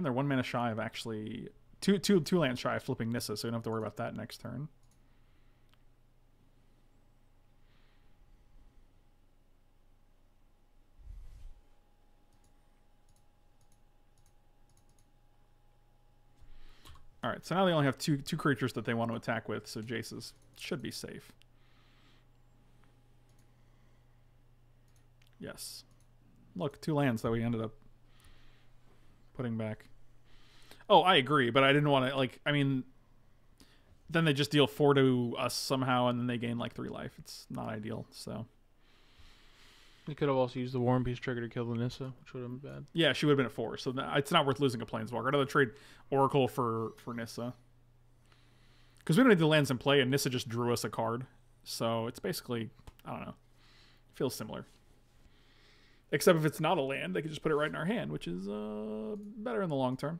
And they're one mana shy of actually two two two lands shy of flipping Nissa, so we don't have to worry about that next turn. All right, so now they only have two two creatures that they want to attack with, so Jace's should be safe. Yes. Look, two lands that we ended up putting back. Oh, I agree, but I didn't want to like. I mean, then they just deal four to us somehow, and then they gain like three life. It's not ideal. So
You could have also used the War and Peace trigger to kill the Nissa, which would have been bad.
yeah, she would have been at four. So it's not worth losing a planeswalker. I'd rather trade Oracle for for Nissa because we don't need the lands in play, and Nissa just drew us a card. So it's basically I don't know. Feels similar. Except if it's not a land, they can just put it right in our hand, which is uh, better in the long term.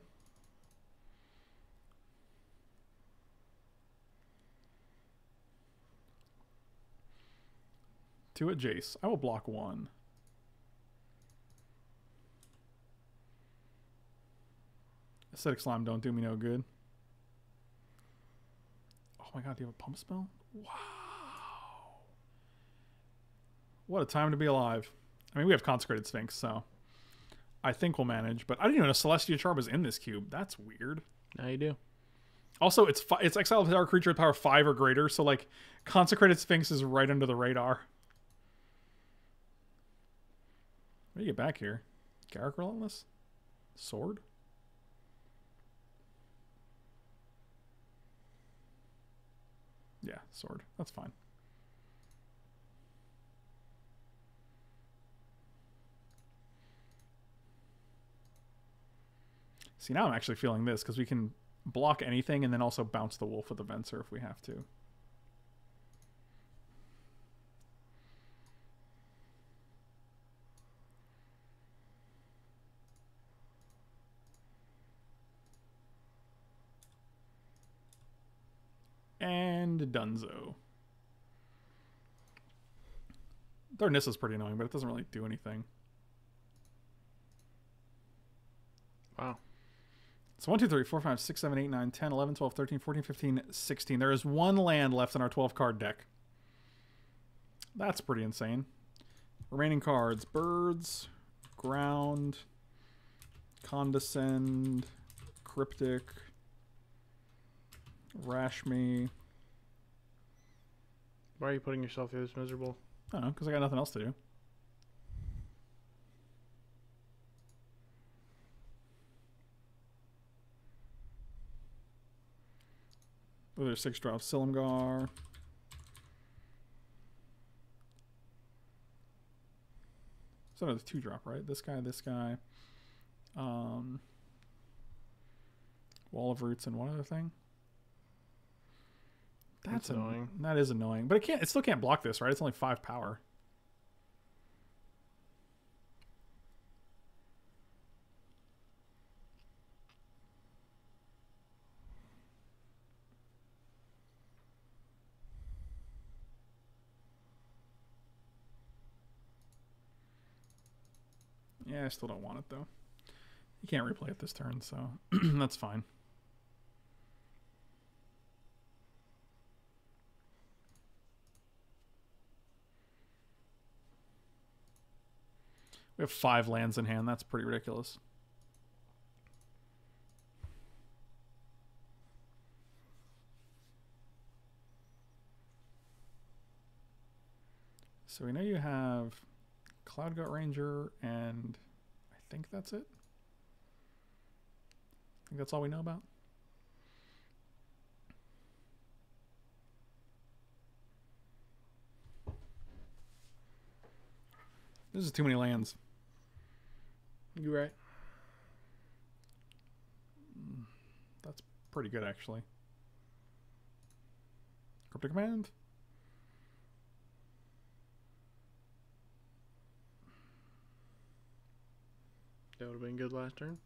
Two at Jace. I will block one. Acidic slime don't do me no good. Oh my god, do you have a pump spell? Wow. What a time to be alive. I mean, we have Consecrated Sphinx, so I think we'll manage. But I didn't even know Celestial Charm was in this cube. That's weird.
Now you do.
Also, it's fi- it's exile power creature with power five or greater, so like Consecrated Sphinx is right under the radar. What do you get back here? Garruk Relentless? Sword? Yeah, sword. That's fine. See, now I'm actually feeling this because we can block anything and then also bounce the wolf with the Venser if we have to. And Dunzo. Their Nissa's pretty annoying, but it doesn't really do anything.
Wow.
So 1, 2, 3, 4, 5, 6, 7, 8, 9, 10, 11, 12, 13, 14, 15, 16. There is one land left in our 12 card deck. That's pretty insane. Remaining cards Birds, Ground, Condescend, Cryptic, Rashmi.
Why are you putting yourself through this miserable?
I don't know, because I got nothing else to do. There's six drops. Silumgar. So no, there's two drop, right? This guy, this guy. Um, Wall of Roots and one other thing. That's,
That's
annoying.
annoying.
That is annoying, but it can't. It still can't block this, right? It's only five power. Yeah, I still don't want it though. You can't replay it this turn, so that's fine. We have five lands in hand. That's pretty ridiculous. So we know you have Cloudgoat Ranger, and think that's it. I think that's all we know about. This is too many lands.
You right.
Mm, that's pretty good, actually. Cryptic Command.
That would have been good last turn.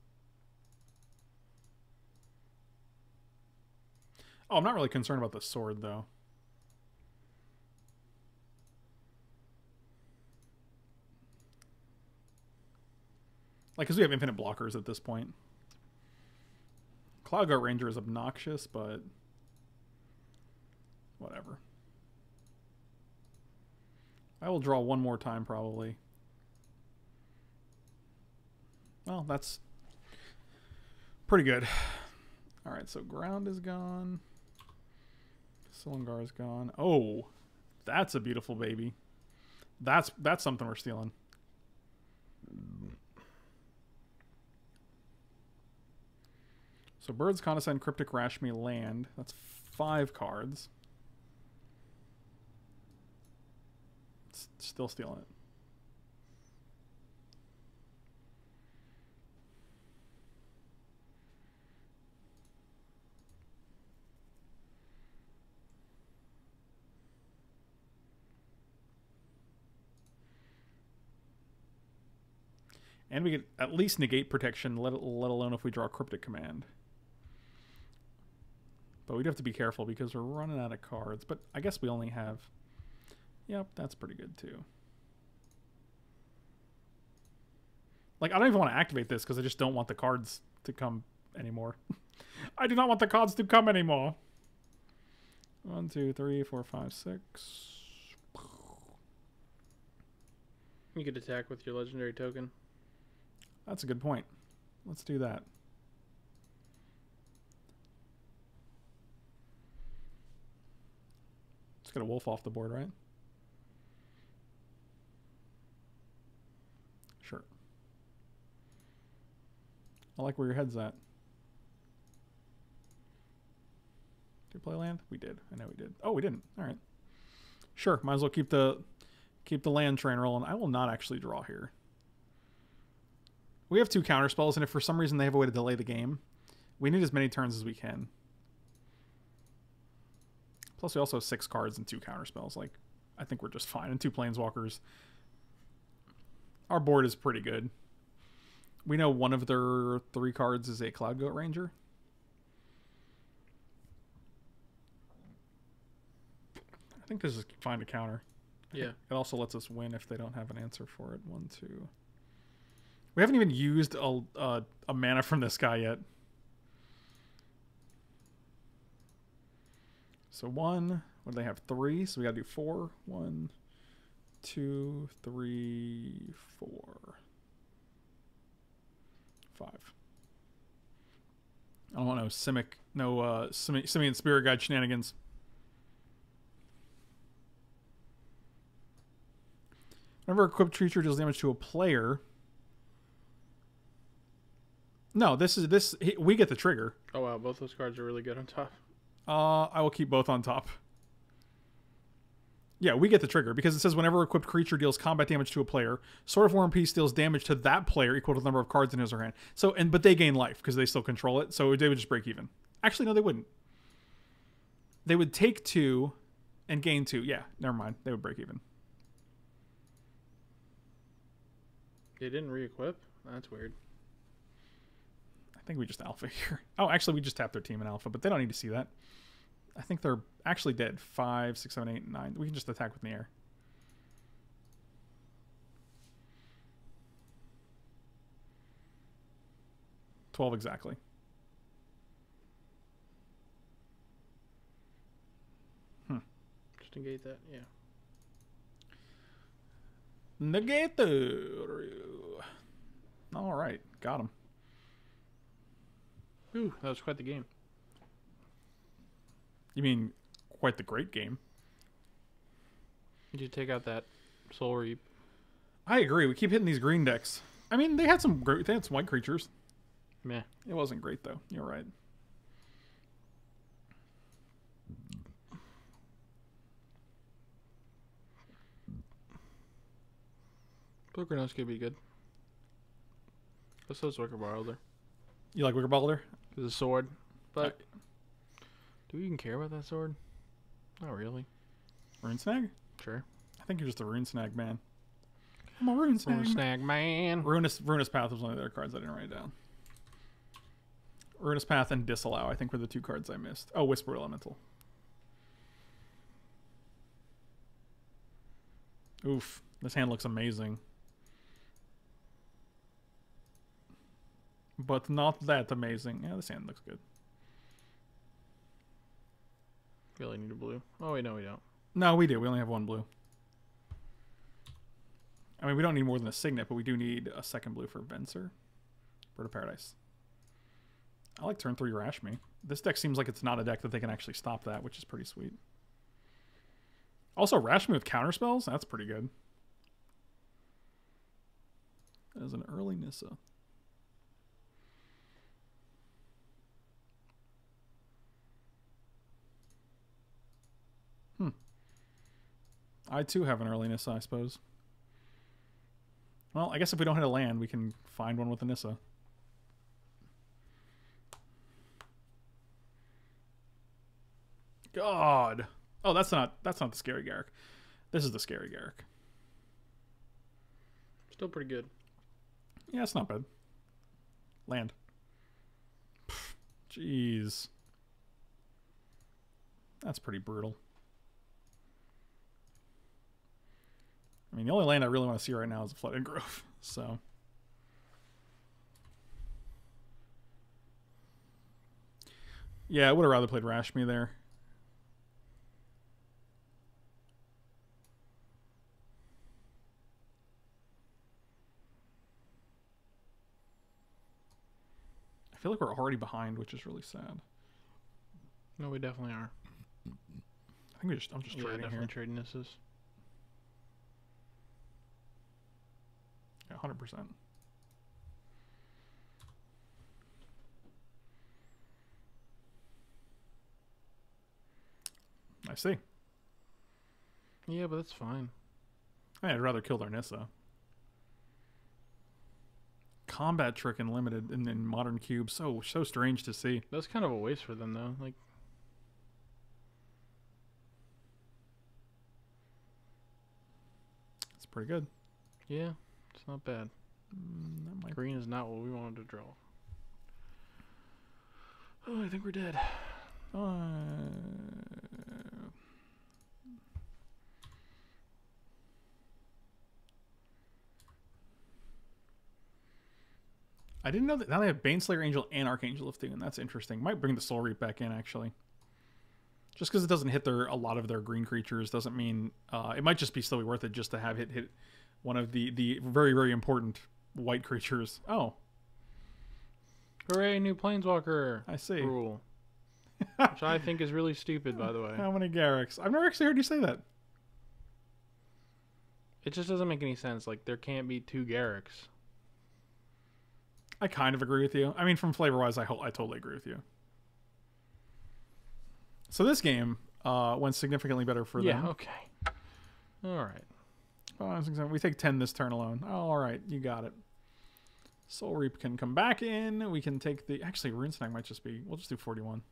Oh, I'm not really concerned about the sword, though. Like, because we have infinite blockers at this point. Cloudgoat Ranger is obnoxious, but whatever. I will draw one more time probably. Well, that's pretty good. All right, so ground is gone. Silumgar is gone. Oh, that's a beautiful baby. That's that's something we're stealing. So birds, condescend, cryptic, rashmi, land. That's five cards. Still stealing it. And we get at least negate protection, let, let alone if we draw a cryptic command. But we'd have to be careful because we're running out of cards. But I guess we only have... Yep, that's pretty good too. Like, I don't even want to activate this because I just don't want the cards to come anymore. I do not want the cards to come anymore. One, two, three, four, five, six.
You could attack with your legendary token.
That's a good point. Let's do that. Let's get a wolf off the board, right? Sure. I like where your head's at. Did we play land? We did. I know we did. Oh, we didn't. All right. Sure. Might as well keep the keep the land train rolling. I will not actually draw here. We have two counter spells, and if for some reason they have a way to delay the game, we need as many turns as we can. Plus, we also have six cards and two counter spells. Like, I think we're just fine. And two planeswalkers. Our board is pretty good. We know one of their three cards is a Cloudgoat Ranger. I think this is fine to counter.
Yeah.
It also lets us win if they don't have an answer for it. One, two. We haven't even used a, a, mana from this guy yet. So one, what do they have? Three. So we gotta do four. One, two, three, four, five. I don't want no Simic, no uh, Simian Spirit Guide shenanigans. Whenever equipped creature deals damage to a player. No, this is this. he- We get the trigger.
Oh wow, both those cards are really good on top.
Uh, I will keep both on top. Yeah, we get the trigger because it says whenever equipped creature deals combat damage to a player, Sword of War and Peace deals damage to that player equal to the number of cards in his or her hand. So, and but they gain life because they still control it. So they would just break even. Actually, no, they wouldn't. They would take two and gain two. Yeah, never mind. They would break even.
They didn't re-equip. That's weird.
I think we just alpha here. Oh, actually, we just tapped their team in alpha, but they don't need to see that. I think they're actually dead. Five, six, seven, eight, nine. We can just attack with the air. Twelve exactly. Hmm.
Just negate that. Yeah.
Negator. All right, got him.
Ooh, that was quite the game.
You mean quite the great game?
Did you take out that Soul Reap?
I agree. We keep hitting these green decks. I mean, they had some great. They had some white creatures.
Meh.
It wasn't great though. You're right.
Poker could be good. But so's Wickerbough Elder.
You like Wickerbough Elder?
It's a sword. But do we even care about that sword? Not really.
Rune Snag?
Sure.
I think you're just a Rune Snag man. I'm a Rune Snag.
Rune Snag man.
Ruinous, Ruinous Path was one of the other cards I didn't write down. Ruinous Path and Disallow, I think, were the two cards I missed. Oh, Whisper Elemental. Oof. This hand looks amazing. but not that amazing. Yeah, the sand looks good.
Really need a blue. Oh, wait, no, we don't.
No, we do. We only have one blue. I mean, we don't need more than a signet, but we do need a second blue for Venser. Bird of Paradise. I like turn three Rashmi. This deck seems like it's not a deck that they can actually stop that, which is pretty sweet. Also, Rashmi with counter spells? That's pretty good. As an early Nissa. I too have an early Nissa, I suppose. Well, I guess if we don't hit a land, we can find one with a Nissa. God. Oh, that's not that's not the scary Garruk. This is the scary Garruk.
Still pretty good.
Yeah, it's not bad. Land. Pff, Jeez. That's pretty brutal. I mean, the only land I really want to see right now is a Flooded Grove, so... Yeah, I would have rather played Rashmi there. I feel like we're already behind, which is really sad.
No, we definitely are.
I think we just I'm just
yeah,
trading here.
Trading
this is. 100%. I see.
Yeah, but that's fine.
I'd rather kill their Combat trick and limited in, in modern cube, so so strange to see.
That's kind of a waste for them though. Like
It's pretty good.
Yeah not bad.
Mm, that
Green is not what we wanted to draw. Oh, I think we're dead.
Uh, I didn't know that now they have Baneslayer Angel and Archangel of Thune. And that's interesting. Might bring the Soul Reap back in actually. Just because it doesn't hit their a lot of their green creatures doesn't mean uh, it might just be still be worth it just to have hit hit one of the the very very important white creatures. Oh,
Hooray, new Planeswalker
I see.
rule. Which I think is really stupid, by the way.
How many Garruks? I've never actually heard you say that.
It just doesn't make any sense. Like, there can't be two Garruks.
I kind of agree with you. I mean, from flavor wise, I ho- I totally agree with you. So this game uh, went significantly better for
yeah,
them.
okay. Alright.
Oh, I was gonna say, we take ten this turn alone. Oh, all right, you got it. Soul Reap can come back in. We can take the actually Rune Snag might just be. We'll just do forty one.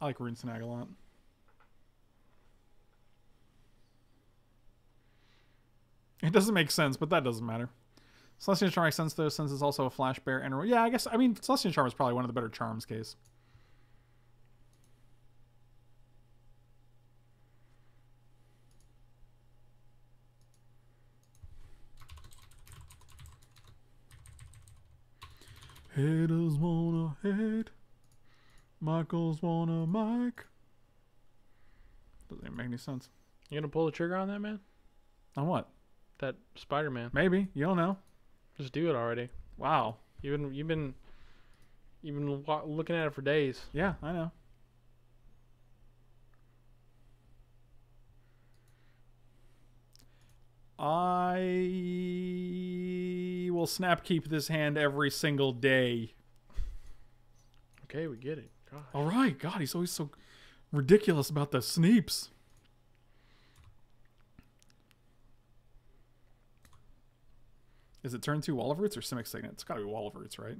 I like Rune Snag a lot. It doesn't make sense, but that doesn't matter. Celestial Charm makes sense though, since it's also a Flash Bear and yeah, I guess I mean Celestial Charm is probably one of the better charms case. Haters wanna hate. Michaels wanna Mike. Doesn't even make any sense.
You gonna pull the trigger on that, man?
On what?
That Spider Man.
Maybe you don't know.
Just do it already.
Wow.
You've been, you've been, you've been wa- looking at it for days.
Yeah, I know. I will snap keep this hand every single day.
Okay, we get it. God.
All right, God, he's always so ridiculous about the sneeps. Is it turn two Wall of Roots or Simic Signet? It's got to be Wall of Roots, right?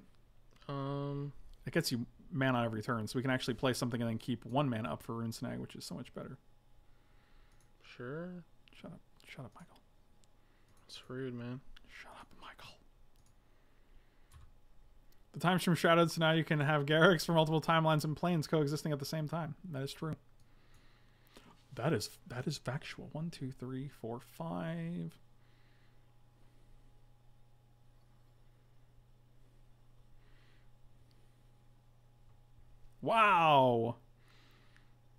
Um,
It gets you mana every turn, so we can actually play something and then keep one mana up for Rune Snag, which is so much better.
sure.
Shut up. Shut up, Michael.
It's rude, man.
Shut up, Michael. The time's from shadowed, so now you can have Garruks for multiple timelines and planes coexisting at the same time. That is true. That is that is factual. One, two, three, four, five. Wow.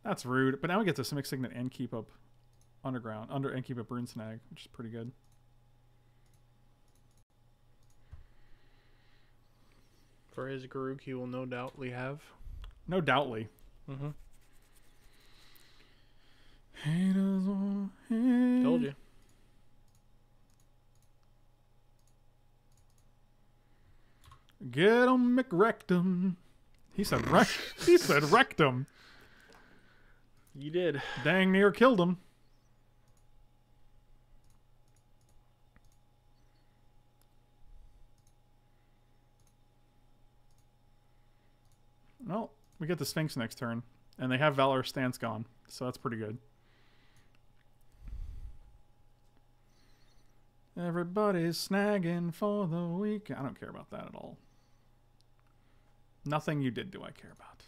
That's rude. But now we get to Simic Signet and keep up Underground, under and keep up Rune Snag, which is pretty good.
For his Garruk, he will no doubtly have.
No doubtly.
Mm-hmm.
Haters wanna hate.
Told you.
Get him McRectum. He said rec- he said rectum.
You did.
Dang near killed him. Well, we get the Sphinx next turn, and they have Valorous Stance gone, so that's pretty good. Everybody's snagging for the week. I don't care about that at all. Nothing you did do I care about.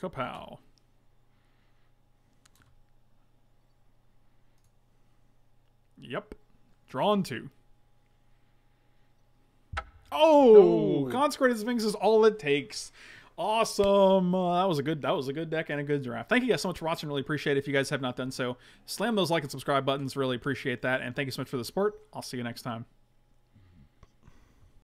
Kapow. Yep. Drawn to. Oh, consecrated sphinx is all it takes. Awesome. Uh, that was a good that was a good deck and a good draft. Thank you guys so much for watching. Really appreciate it. If you guys have not done so, slam those like and subscribe buttons. Really appreciate that. And thank you so much for the support. I'll see you next time.